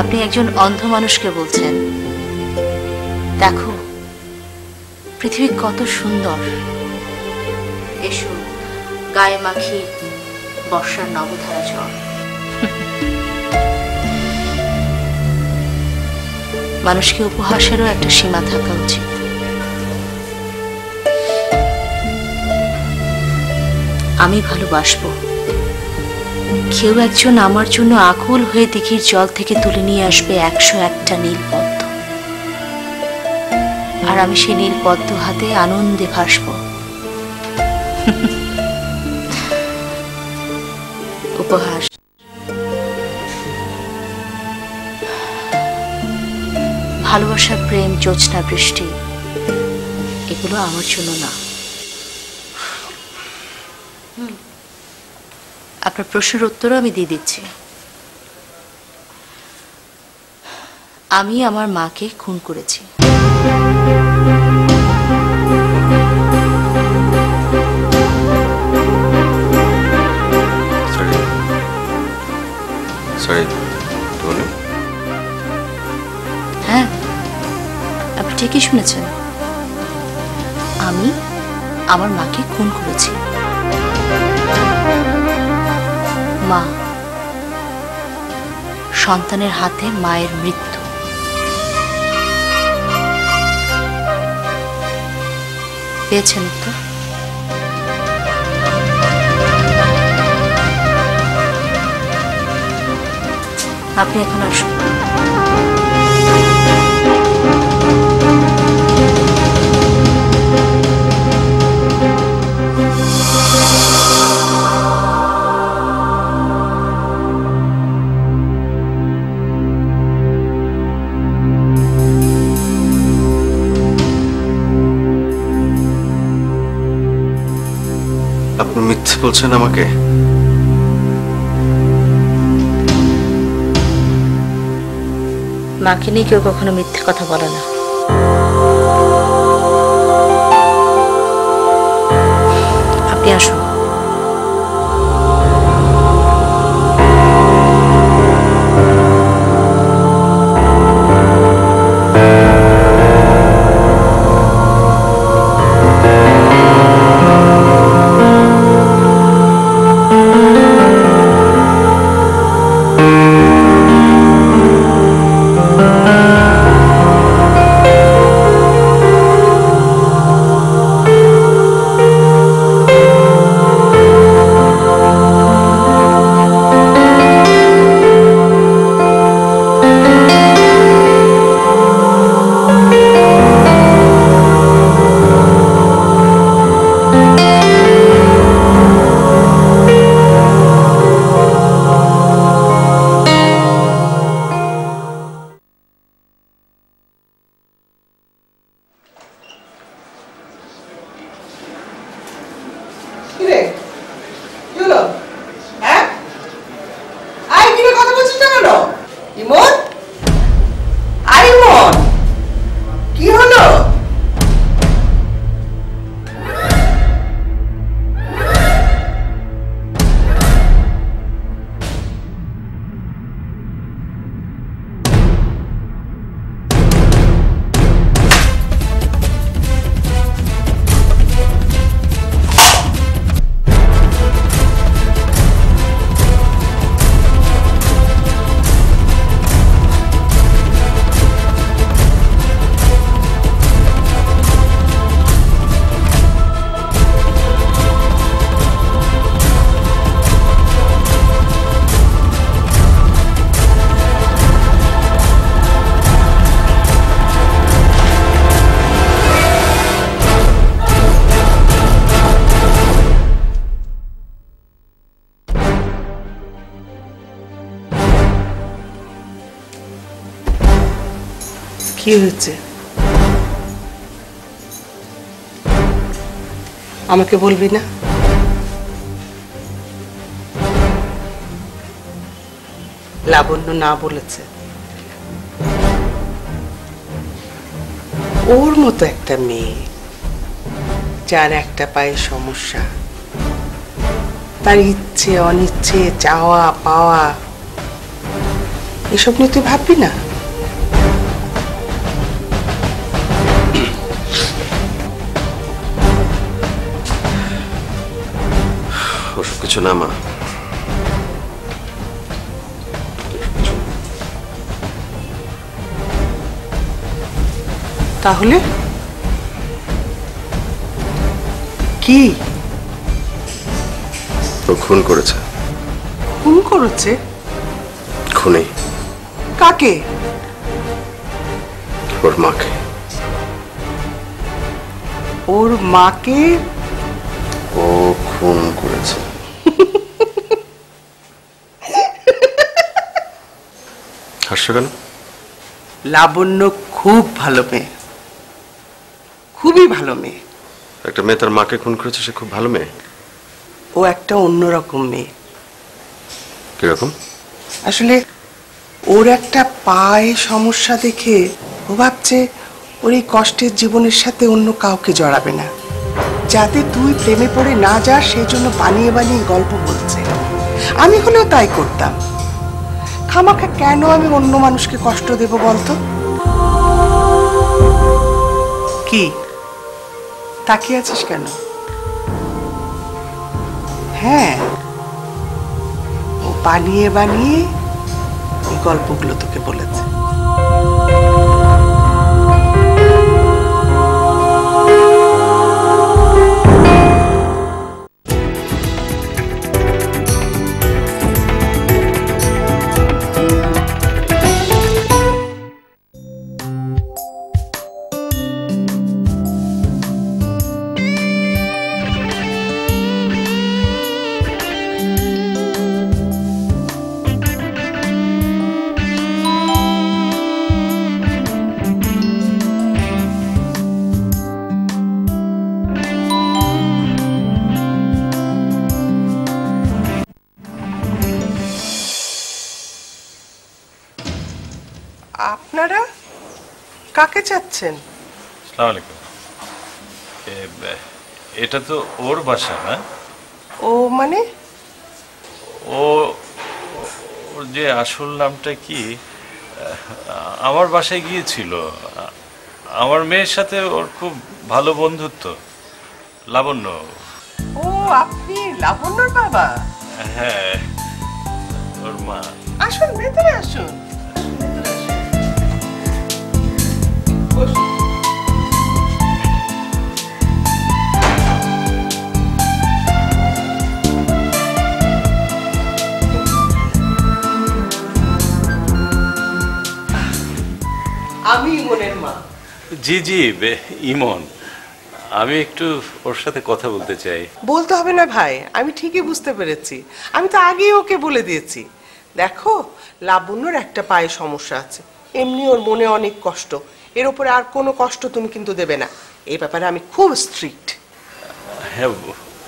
আপনি একজন অন্ধ মানুষকে বলছেন। দেখো, পৃথিবী কত সুন্দর। এসো, গায়ে মাখি বর্ষার নবধারা জল মানুষকে উপহাসেরও একটা সীমা থাকা উচিত। আমি ভালোবাসবো। কেউ একজন আমার জন্য আকুল হয়ে দিঘির জল থেকে তুলে নিয়ে আসবে একশো একটা নীল পদ্ম আর আমি সেই নীল পদ্ম হাতে আনন্দে ভাসব। উপহাস ভালোবাসা প্রেম, জ্যোৎস্না, বৃষ্টি, এগুলো আমার জন্য না। আপনার প্রশ্নের উত্তরও আমি দিয়ে দিচ্ছি। আমি আমার মাকে খুন করেছি। সরি বলো হ্যাঁ আপনি ঠিকই শুনেছেন। আমি আমার মাকে খুন করেছি। মা, সন্তানের হাতে মায়ের মৃত্যু। পেয়েছেন উত্তর? আপনি এখন আসুন। আপনি মিথ্যে বলছেন আমাকে? মাকে নিয়ে কেউ কখনো মিথ্যে কথা বলে না। কি হয়েছে। আমাকে বলবি না? লাবণ্য না বলেছে। ওর মতো একটা মেয়ে, যার একটা পায়ে সমস্যা, তার ইচ্ছে, অনিচ্ছে, চাওয়া, পাওয়া, এসব নিয়ে তুই ভাববি না? কিছু না মা। তাহলে? কি? ও খুন করেছে। খুন করেছে? খুনি। কাকে? ওর মাকে। ওর মাকে? ও খুন করেছে। হাসছো কেন লাবণ্য খুব ভালো মেয়ে। খুবই ভালো মেয়ে। একটা মেয়ে তার মাকে খুন করেছে সে খুব ভালো মেয়ে? ও একটা অন্যরকম মেয়ে। কীরকম? আসলে ওর একটা পায়ে সমস্যা দেখে ও ভাবছে ওর এই কষ্টের জীবনের সাথে অন্য কাউকে জড়াবে না। যাতে তুই প্রেমে পড়ে না যাস সেই জন্য বানিয়ে বানিয়ে গল্প বলছে। আমি হলেও তাই করতাম। খামাখা কেন আমি অন্য মানুষকে কষ্ট দেব বলতো? কি? তাকিয়ে আছিস কেন? হ্যাঁ ও বানিয়ে বানিয়ে এই গল্পগুলো তোকে বলেছে। চাচ্ছেন? আসসালামু আলাইকুম। এটা তো ওর বাসা না? ও মানে? ও ওর যে আসল নামটা কি? আমার বাসায় গিয়েছিল। আমার মেয়ের সাথে ওর খুব ভালো বন্ধুত্ব। লাবণ্য। ও আপনি লাবণ্যর বাবা? হ্যাঁ ওর মা। আসুন ভেতরে আসুন। আমি ইমনের মা। জি জি ইমন। আমি একটু ওর সাথে কথা বলতে চাই। বলতে হবে না ভাই আমি ঠিকই বুঝতে পেরেছি। আমি তো আগেই ওকে বলে দিয়েছি। দেখো লাবণ্যর একটা পায়ে সমস্যা আছে। এমনি ওর মনে অনেক কষ্ট। এর উপরে আর কোনো কষ্ট তুমি কিন্তু দেবে না। এই ব্যাপারে আমি খুব স্ট্রিক্ট হ্যাঁ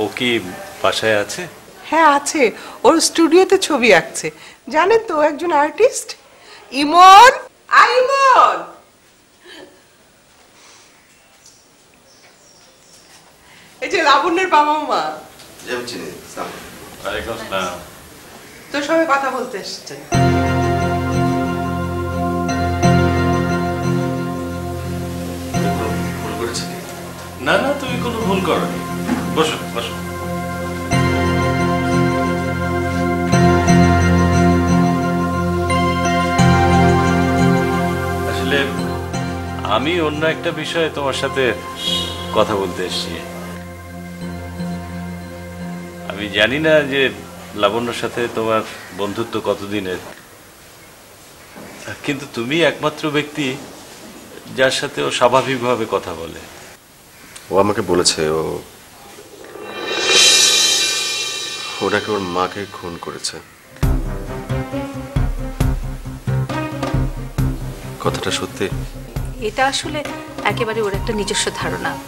ও কি বাসায় আছে? হ্যাঁ আছে। ওর স্টুডিওতে ছবি আঁকছে। জানেন তো একজন আর্টিস্ট ইমন? আই ইমন! এই যে লাবণ্যের বাবা মা। তোর সঙ্গে কথা বলতে এসছে। না না, তুমি কোনো ভুল করনি। বসো বসো। আসলে আমি অন্য একটা বিষয়ে তোমার সাথে কথা বলতে এসেছি। আমি জানি না যে লাবণ্যর সাথে তোমার বন্ধুত্ব কতদিনের। কিন্তু তুমি একমাত্র ব্যক্তি যার সাথে ও স্বাভাবিকভাবে কথা বলে। ও আমাকে বলেছে ও ও নাকি ওর মাকে খুন করেছে। কথাটা সত্যি? এটা আসলে একেবারে ওর একটা নিজস্ব ধারণা।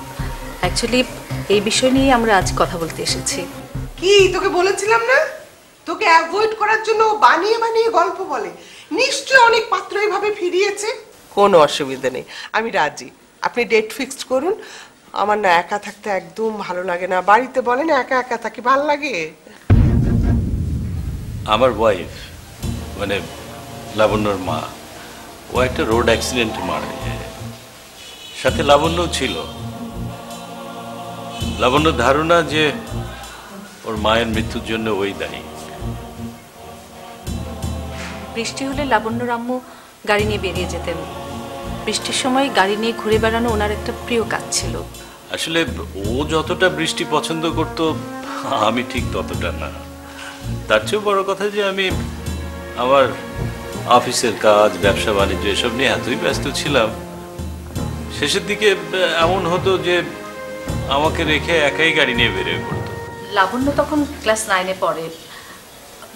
অ্যাকচুয়ালি এই বিষয় নিয়ে আমরা আজ কথা বলতে এসেছি। কি? তোকে বলেছিলাম না? তোকে অ্যাভয়েড করার জন্য বানিয়ে বানিয়ে গল্প বলে। নিশ্চয় অনেক পাত্র এভাবে ফিরিয়েছে। কোনো অসুবিধা নেই। আমি রাজি। আপনি ডেট ফিক্সড করুন। আমার না একা থাকতে একদম ভালো লাগে না। বাড়িতে বলেন একা একা থাকি ভালো লাগে? আমার ওয়াইফ মানে লাবণ্যর মা ও একটা রোড অ্যাক্সিডেন্টে মারা যায়। সাথে লাবণ্যও ছিল। লাবণ্যর ধারণা যে ওর মায়ের মৃত্যুর জন্য ওই দায়ী। বৃষ্টি হলে লাবণ্য আম্মু গাড়ি নিয়ে বেরিয়ে যেতেন। বৃষ্টির সময় গাড়ি নিয়ে ঘুরে বেড়ানো ওনার একটা প্রিয় কাজ ছিল। আসলে ও যতটা বৃষ্টি পছন্দ করত আমি ঠিক ততটা না। তার চেয়েও বড় কথা যে আমি আমার অফিসের কাজ ব্যবসা বাণিজ্য এসব নিয়ে এতই ব্যস্ত ছিলাম। শেষের দিকে এমন হতো যে আমাকে রেখে একাই গাড়ি নিয়ে বেরিয়ে পড়তো। লাবণ্য তখন ক্লাস নাইনে পড়ে।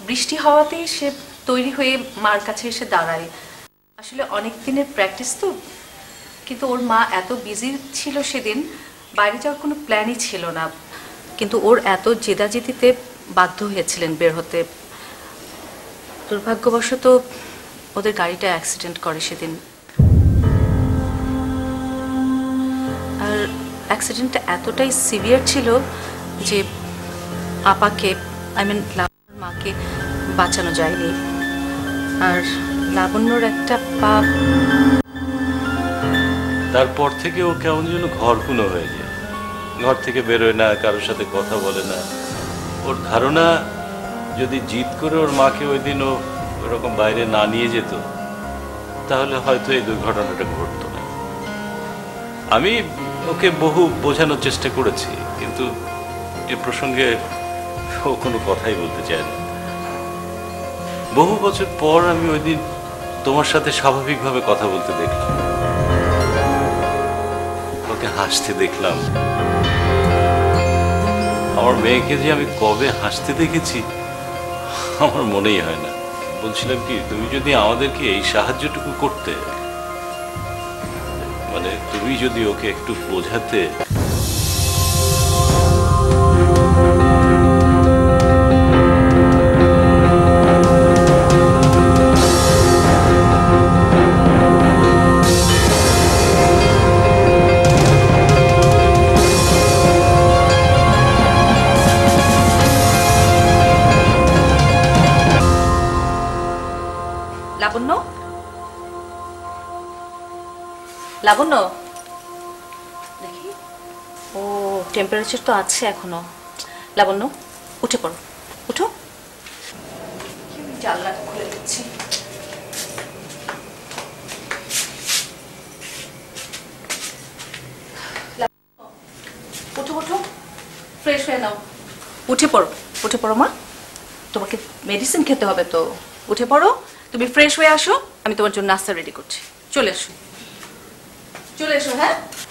বৃষ্টি হওয়াতেই সে তৈরি হয়ে মার কাছে এসে দাঁড়ায়। আসলে অনেক দিনের প্র্যাকটিস তো। কিন্তু ওর মা এত বিজি ছিল সেদিন, বাইরে যাওয়ার কোনো প্ল্যানই ছিল না। কিন্তু ওর এত জেদাজেদিতে বাধ্য হয়েছিলেন বের হতে। দুর্ভাগ্যবশত ওদের গাড়িটা অ্যাক্সিডেন্ট করে সেদিন। আর অ্যাক্সিডেন্টটা এতটাই সিভিয়ার ছিল যে আপাকে আই মিন মাকে বাঁচানো যায়নি। আর লাবণ্যর একটা পাপ। তারপর থেকে ও কেমন যেন ঘর ঘরকুনো হয়ে যায়। ঘর থেকে বেরোয় না, কারোর সাথে কথা বলে না। ওর ধারণা, যদি জিদ করে ওর মাকে ওই দিন ও ওরকম বাইরে না নিয়ে যেত, তাহলে হয়তো এই দুর্ঘটনাটা ঘটতো না। আমি ওকে বহু বোঝানোর চেষ্টা করেছি, কিন্তু এ প্রসঙ্গে ও কোনো কথাই বলতে চায় না। বহু বছর পর আমি ওই দিন তোমার সাথে স্বাভাবিকভাবে কথা বলতে দেখলাম। ওকে হাসতে দেখলাম। আমার মেয়েকে যে আমি কবে হাসতে দেখেছি, আমার মনেই হয় না। বলছিলাম কি, তুমি যদি আমাদেরকে এই সাহায্যটুকু করতে মানে তুমি যদি ওকে একটু বোঝাতে লাবণ্য? দেখি। ও টেম্পারেচার তো আছে এখনও। লাবণ্য উঠে পড়ো। উঠো। জানলাটা খুলে দিচ্ছি। উঠো উঠো। ফ্রেশ হয়ে নাও। উঠে পড়ো। উঠে পড়ো মা। তোমাকে মেডিসিন খেতে হবে তো। উঠে পড়ো। তুমি ফ্রেশ হয়ে আসো। আমি তোমার জন্য নাস্তা রেডি করছি। চলে এসো চলে এসো হ্যাঁ হ্যালো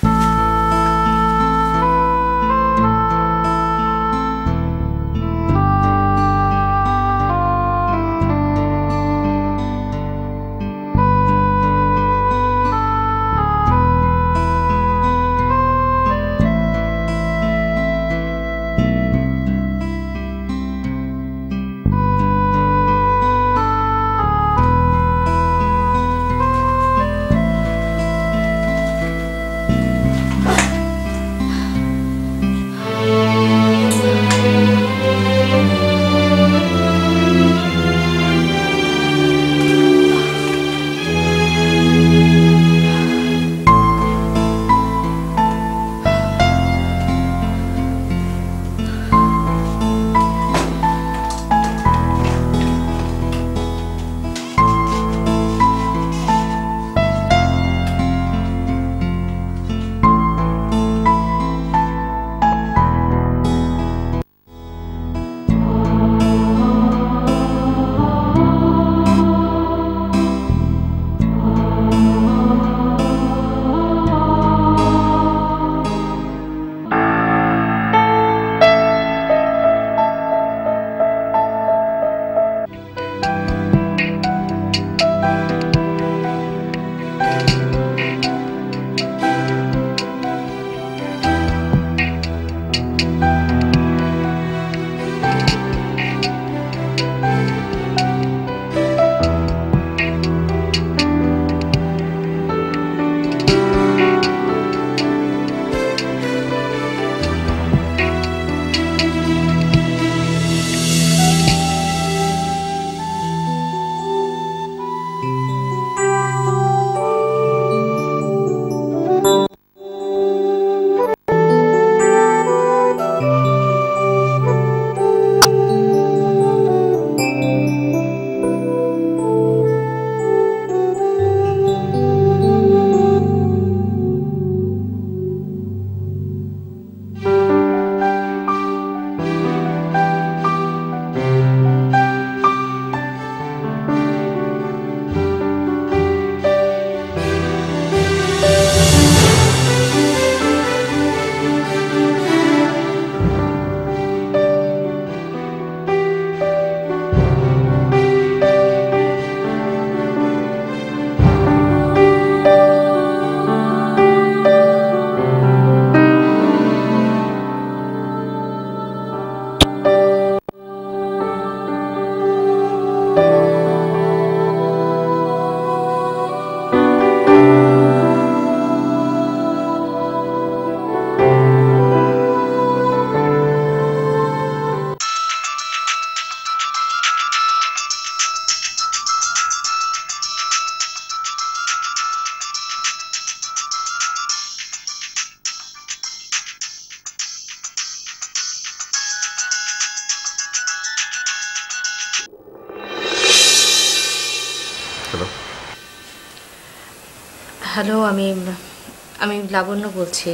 লাবণ্য বলছি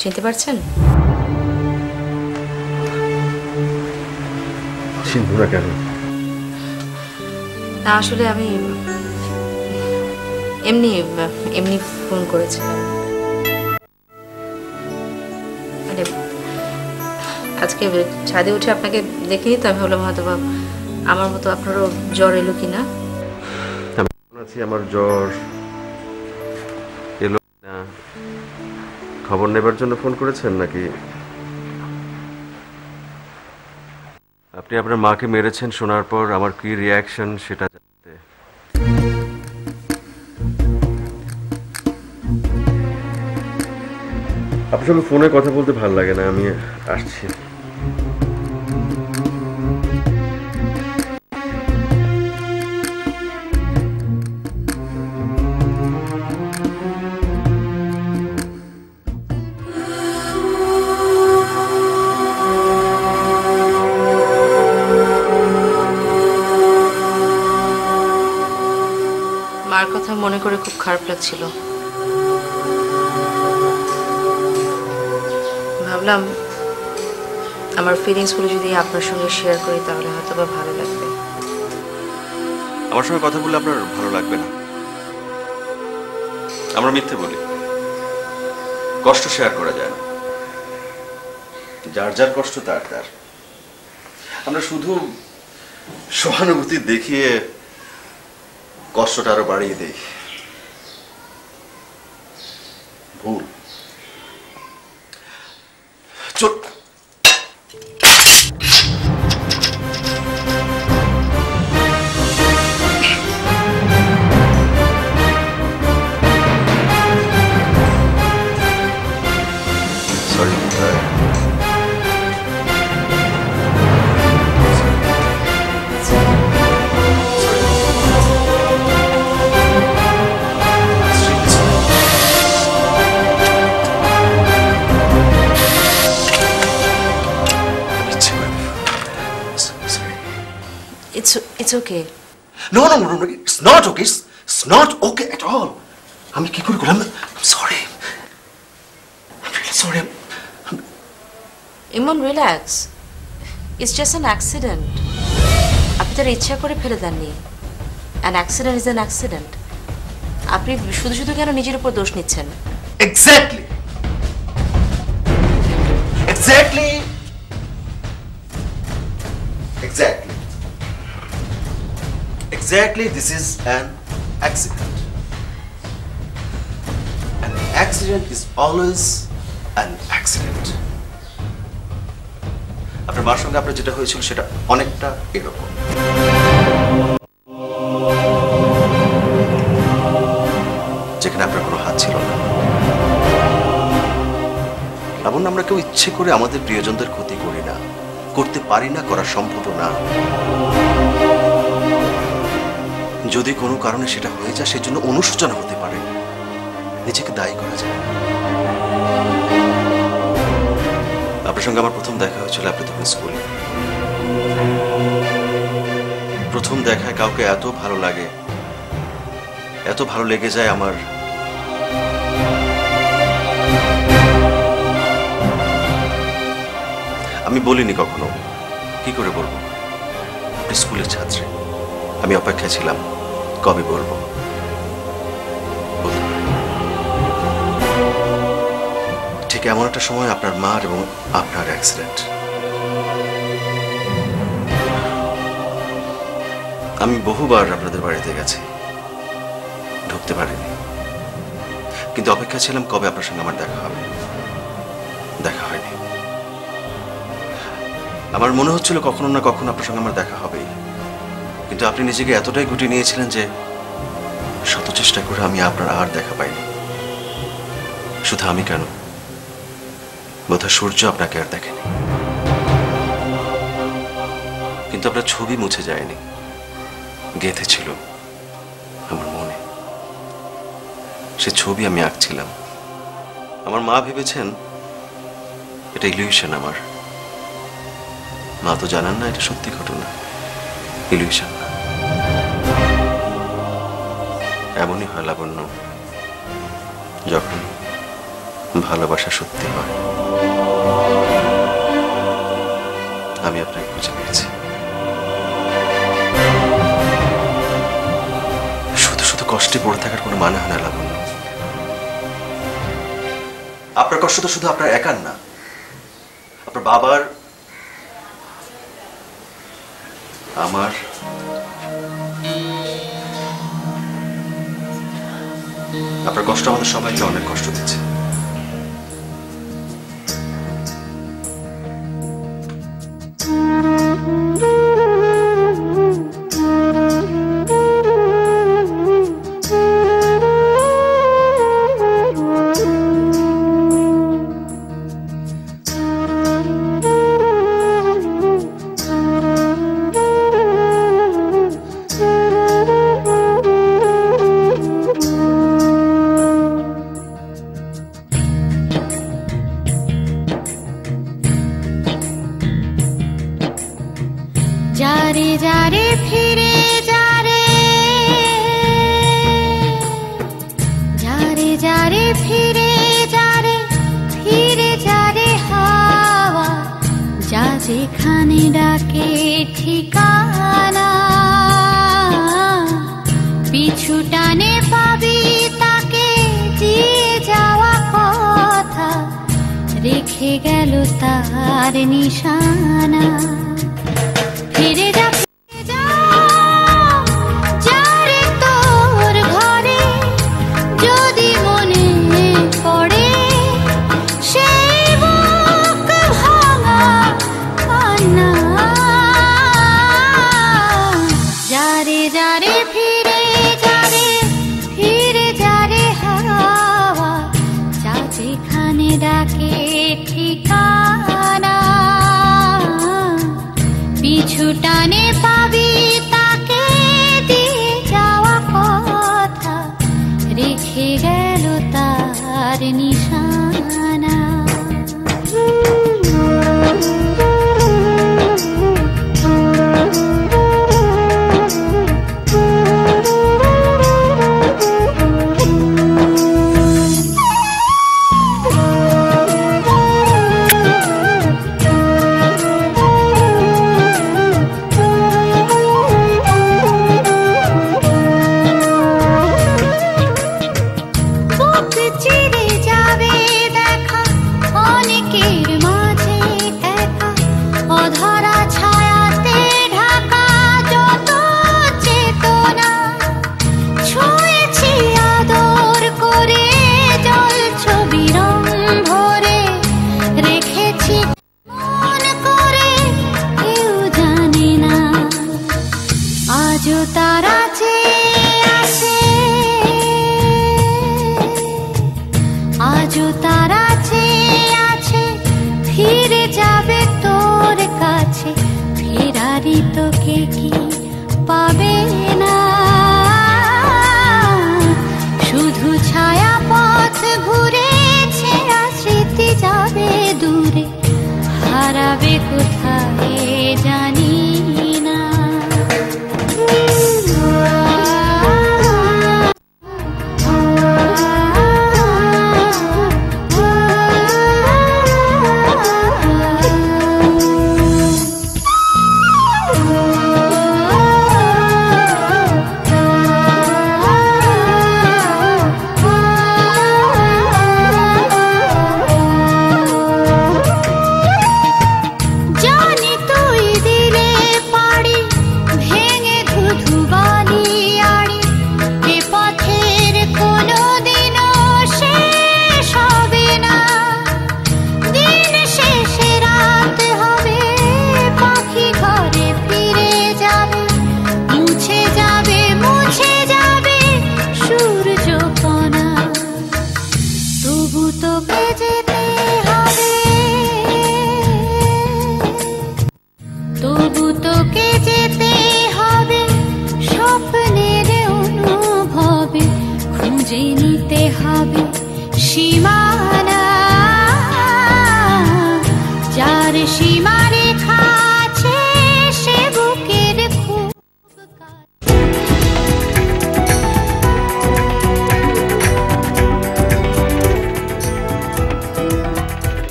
চিনতে পারছেন? চিনব না কেন? না আসলে আমি এমনি এমনি ফোন করেছিলাম। মানে আজকে ছাদে উঠে আপনাকে দেখিনি তো আমি ভাবলাম হয়তো আমার মতো আপনারও জ্বর এলো কি না আমি আছি আমার জ্বর এলো না খবর নেবার জন্য ফোন করেছেন নাকি? আপনি আপনার মাকে মেরেছেন শোনার পর আমার কি রিয়াকশন সেটা জানতে। আপনার সঙ্গে ফোনে কথা বলতে ভালো লাগে না, আমি আসছি। মার কথা মনে করে খুব খারাপ লাগছিল। ভাবলাম আমার ফিলিংসগুলো যদি আপনার সঙ্গে শেয়ার করি তাহলে হয়তো বা ভালো লাগবে। আমার সঙ্গে কথা বললে আপনার ভালো লাগবে না। আমরা মিথ্যে বলি। কষ্ট শেয়ার করা যায় না। যার যার কষ্ট তার তার। আমরা শুধু সহানুভূতি দেখিয়ে কষ্টটা আরও বাড়িয়ে দেয় ভুল। It's okay No, no, no, no, it's not okay. It's, it's not okay at all. আমি কি করে করলাম? Sorry sorry Emon relax it's just an accident আপনি তার ইচ্ছা করে ফেলে দেননি। An accident is an accident আপনি শুধু শুধু কেন নিজের উপর দোষ নিচ্ছেন? Exactly exactly exactly exactly this is an accident An accident is always an accident. আপনার মার সঙ্গে আপনার যেটা হয়েছিল সেটা অনেকটা এরকম। যেখানে আপনার কোনো হাত ছিল না। আমরা কেউ ইচ্ছে করে আমাদের প্রিয়জনদের ক্ষতি করি না। করতে পারি না, করা সম্ভব না। যদি কোনো কারণে সেটা হয়ে যায়, সেজন্য অনুশোচনা হতে পারে। নিজেকে দায়ী করা যায়। আপনার সঙ্গে আমার প্রথম দেখা হয়েছিল আপনি তখন স্কুলে। প্রথম দেখায় কাউকে এত ভালো লাগে, এত ভালো লেগে যায় আমার। আমি বলিনি কখনো। কি করে বলব? স্কুলের ছাত্রী। আমি অপেক্ষায় ছিলাম। কবে বলব? ঠিক এমন একটা সময় আপনার মার এবং আপনার অ্যাক্সিডেন্ট আমি বহুবার আপনাদের বাড়িতে গেছি। ঢুকতে পারিনি। কিন্তু অপেক্ষা ছিলাম কবে আপনার সঙ্গে আমার দেখা হবে। দেখা হয়নি। আমার মনে হচ্ছিল কখনো না কখনো আপনার সঙ্গে আমার দেখা হবেই। কিন্তু আপনি নিজেকে এতটাই গুটিয়ে নিয়েছিলেন যে শত চেষ্টা করে আমি আপনার আর দেখা পাইনি। শুধু আমি কেন? বোধহয় সূর্য আপনাকে আর দেখেনি। কিন্তু আপনার ছবি মুছে যায়নি। গেঁথেছিল আমার মনে। সে ছবি আমি আঁকছিলাম। আমার মা ভেবেছেন এটা ইলিউশন আমার। মা তো জানান না এটা সত্যি ঘটনা। ইলিউশন এমনই হয় লাবণ্য, যখন ভালোবাসা সত্যি হয়। আমি আপনাকে খুঁজে পেয়েছি। শুধু শুধু কষ্টে পড়ে থাকার কোনো মানে হয় না লাবণ্য। আপনার কষ্ট তো শুধু আপনার একার না। আপনার বাবার, আমার কষ্ট আমাদের সবাইকে অনেক কষ্ট দিচ্ছে। রেখে গেল তার নিশানা। ফিরে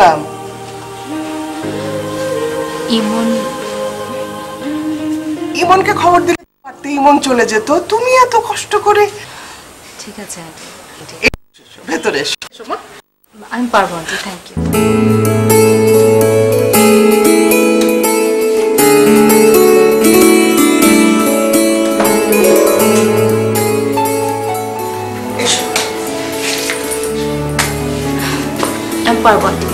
শুনলাম ইমন। ইমনকে খবর দিলে পারতে ইমন চলে যেত। তুমি এত কষ্ট করে ঠিক আছে ভেতরে এসো। আমি পারব আন্টি থ্যাংক ইউ পারব আন্টি।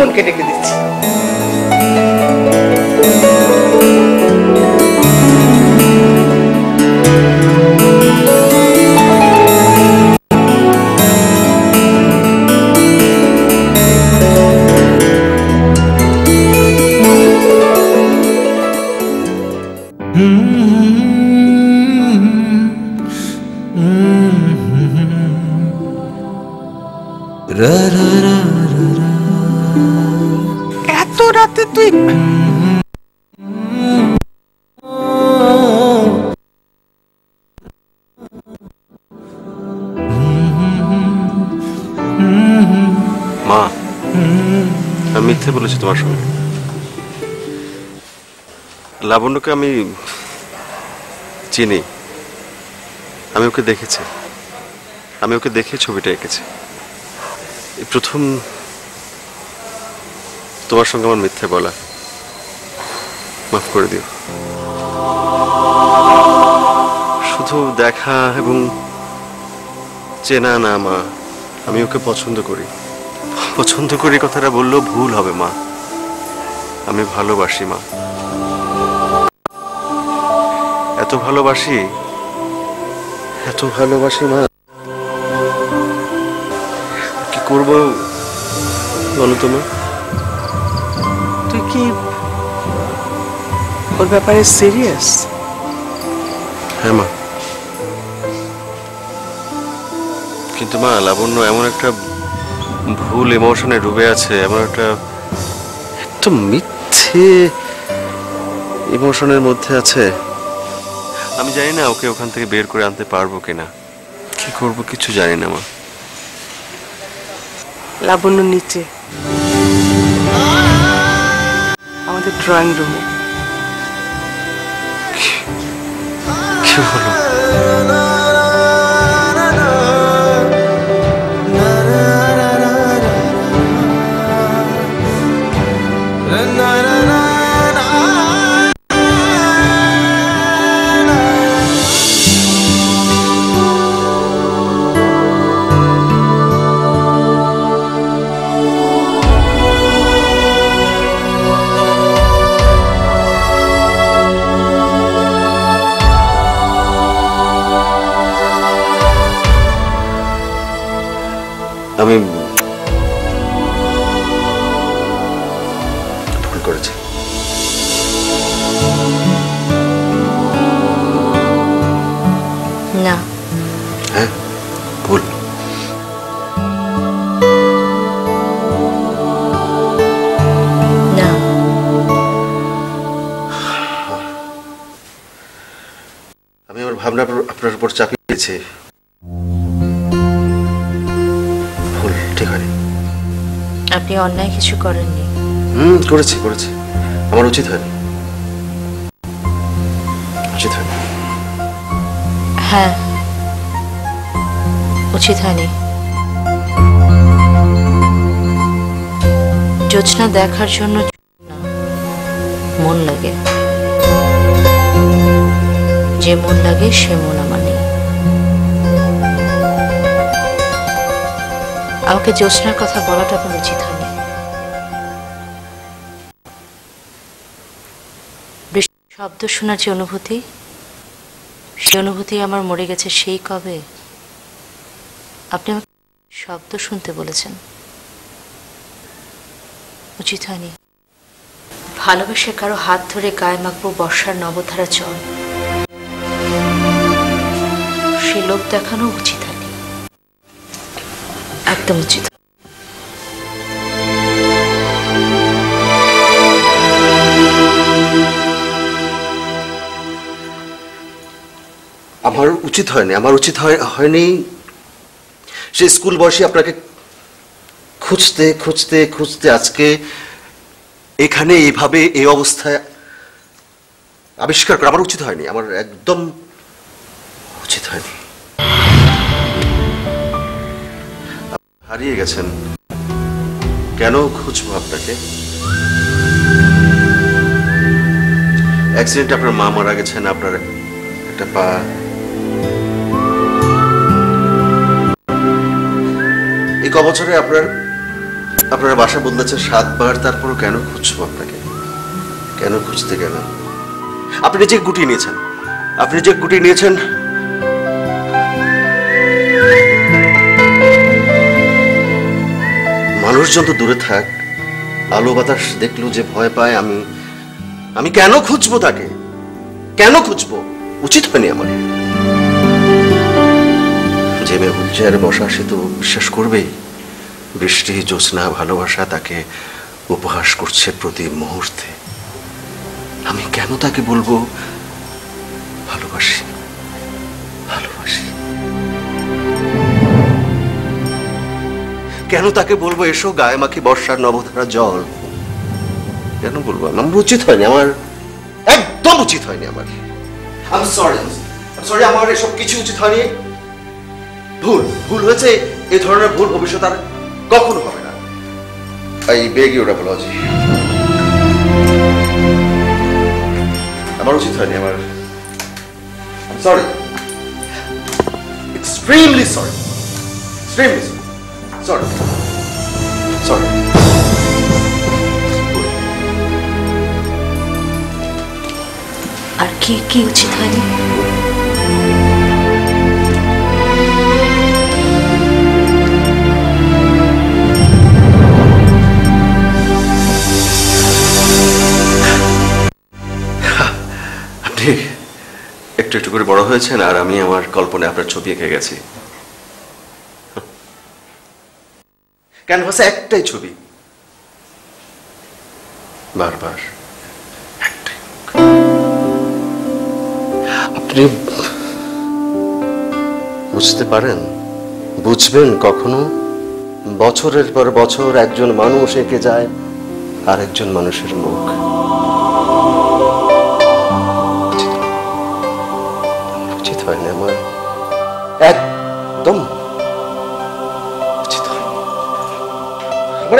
ইমনকে ডেকে দিচ্ছি। মা, আমি মিথ্যে বলেছি তোমার সঙ্গে। লাবণ্যকে আমি চিনি। আমি ওকে দেখেছি। আমি ওকে দেখে ছবিটা এঁকেছি। প্রথম তোমার সঙ্গে আমার মিথ্যে বলা। মাফ করে দিও। শুধু দেখা এবং চেনা না মা। আমি ওকে পছন্দ করি। পছন্দ করি কথাটা বললেও ভুল হবে মা। আমি ভালোবাসি মা। এত ভালোবাসি? এত ভালোবাসি মা? কি করব বলো তো মা? তুই কি ওর ব্যাপারে সিরিয়াস হ্যাঁ মা। কিন্তু মা লাবণ্য এমন একটা ভুল ইমোশনে ডুবে আছে এমন একটা একদম মিথ্যে ইমোশনের মধ্যে আছে। আমি জানি না ওকে ওখান থেকে বের করে আনতে পারব কিনা। কি করব কিছু জানি না মা। লাবণ্য নিচে। আমাদের ড্রয়িং রুমে কি হলো উপর ভুল ঠিক হয়নি। আপনি অন্যায় কিছু করেননি। হুম করেছি করেছি। আমার উচিত হয়নি। উচিত হয়নি। হ্যাঁ। উচিত হয়নি। জোছনা দেখার জন্য মন লাগে। যে মন লাগে সে মন আমাকে জোছনার কথা বলাটা আপনার উচিত হয়নি। শব্দ শোনার যে অনুভূতি, সে অনুভূতি আমার মরে গেছে সেই কবে আপনি আমাকে শব্দ শুনতে বলেছেন। উচিত হয়নি। ভালোবেসে কারও হাত ধরে গায়ে মাখবো বর্ষার নবধারা চল সে লোভ দেখানো উচিত একদম উচিত। আমার উচিত হয়নি, আমার উচিত হয়, হয়নি সে স্কুল বয়সে আপনাকে খুঁজতে খুঁজতে খুঁজতে আজকে এখানে এইভাবে এই অবস্থায় আবিষ্কার করা আমার উচিত হয়নি, আমার একদম উচিত হয়নি। হারিয়ে গেছেন। কেন খুঁজবো আপনাকে? অ্যাক্সিডেন্ট আপনার মা মারা গেছেন, আপনার একটা পা। এই ক বছরে আপনার আপনার বাসা বদলেছে সাতবার, তারপরও কেন খুঁজবো আপনাকে? কেন খুঁজতে গেল আপনি যে গুটিয়ে নিয়েছেন। আপনি যে গুটিয়ে নিয়েছেন মানুষজন তো দূরে থাক, আলো বাতাস দেখল যে ভয় পায়, আমি আমি কেন খুঁজবো তাকে? কেন খুঁজবো? উচিত হয়নি আমার যে হুইলচেয়ারে বসা সে তো বিশ্বাস করবেই বৃষ্টি, জ্যোৎস্না, ভালোবাসা তাকে উপহাস করছে প্রতি মুহূর্তে। আমি কেন তাকে বলব? ভালোবাসি ভালোবাসি। কেন তাকে বলব, এসো গায়ে মাখি বর্ষার নবধারা জল? কেন বলব? আমার উচিত হয়নি, আমার একদম উচিত হয়নি আমার। আমি সরি সরি আমার এসব কিছু উচিত হয়নি। ভুল ভুল হয়েছে, এ ধরনের ভুল ভবিষ্যৎ আর কখনো হবে না। আই বেগ ইউর অ্যাপোলজি আমার উচিত হয়নি, আমার। Sorry extremely sorry extremely sorry sorry আর কি কি উচিত হয়নি? আপনি একটু একটু করে বড় হয়েছেন আর আমি আমার কল্পনায় আপনার ছবি এঁকে গেছি। ক্যানভাসে একটাই ছবি। বারবার। আপনি বুঝতে পারেন? বুঝবেন কখনো? বছরের পর বছর একজন মানুষ এঁকে যায় আর একজন মানুষের মুখ।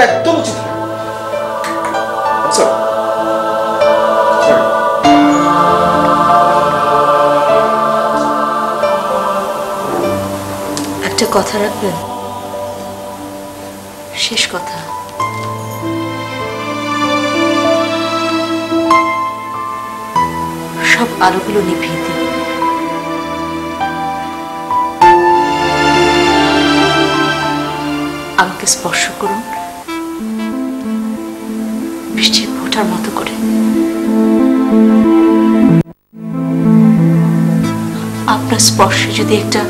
আমার একদম উচিত. একটা কথা রাখবেন? শেষ কথা। সব আলোগুলো নিভিয়ে দিন। আমাকে স্পর্শ করুন। বৃষ্টির ফোটার মতো করে। আপনার স্পর্শে যদি একটা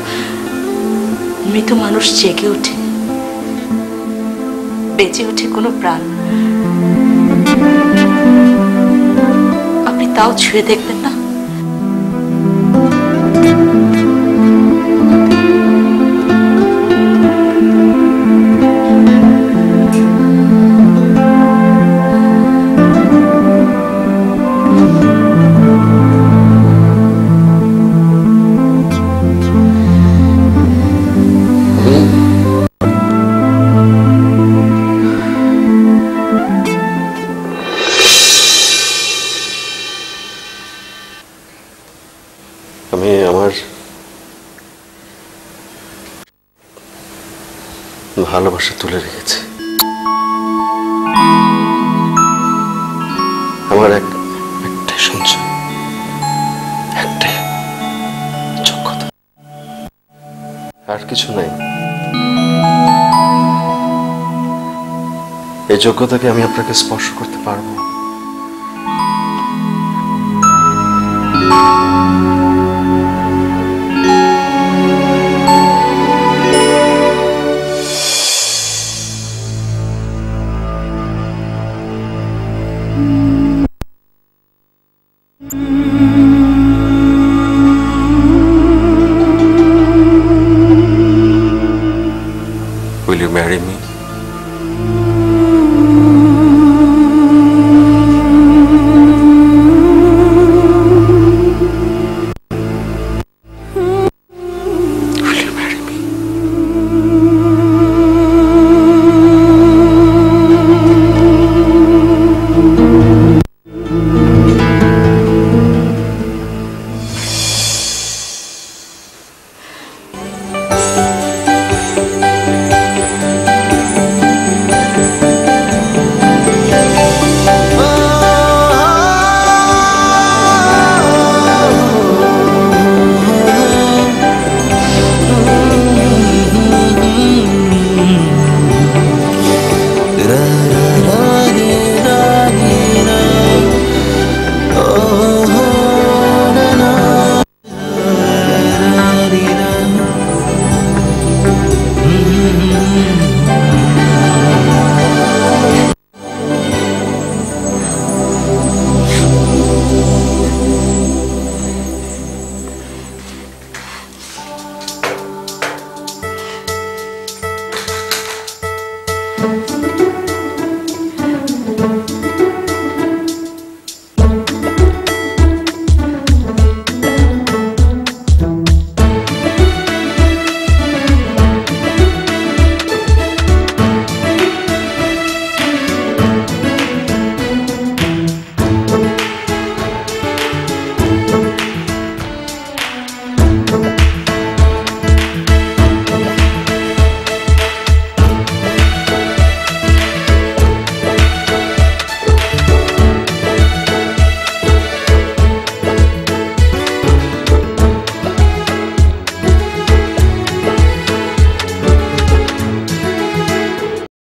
মৃত মানুষ জেগে ওঠে, বেঁচে ওঠে কোনো প্রাণ, আপনি তাও ছুঁয়ে দেখবেন। আমার এক, একটাই সঞ্চয় যোগ্যতা। আর কিছু নাই। এই যোগ্যতাকে আমি আপনাকে স্পর্শ করতে পারব।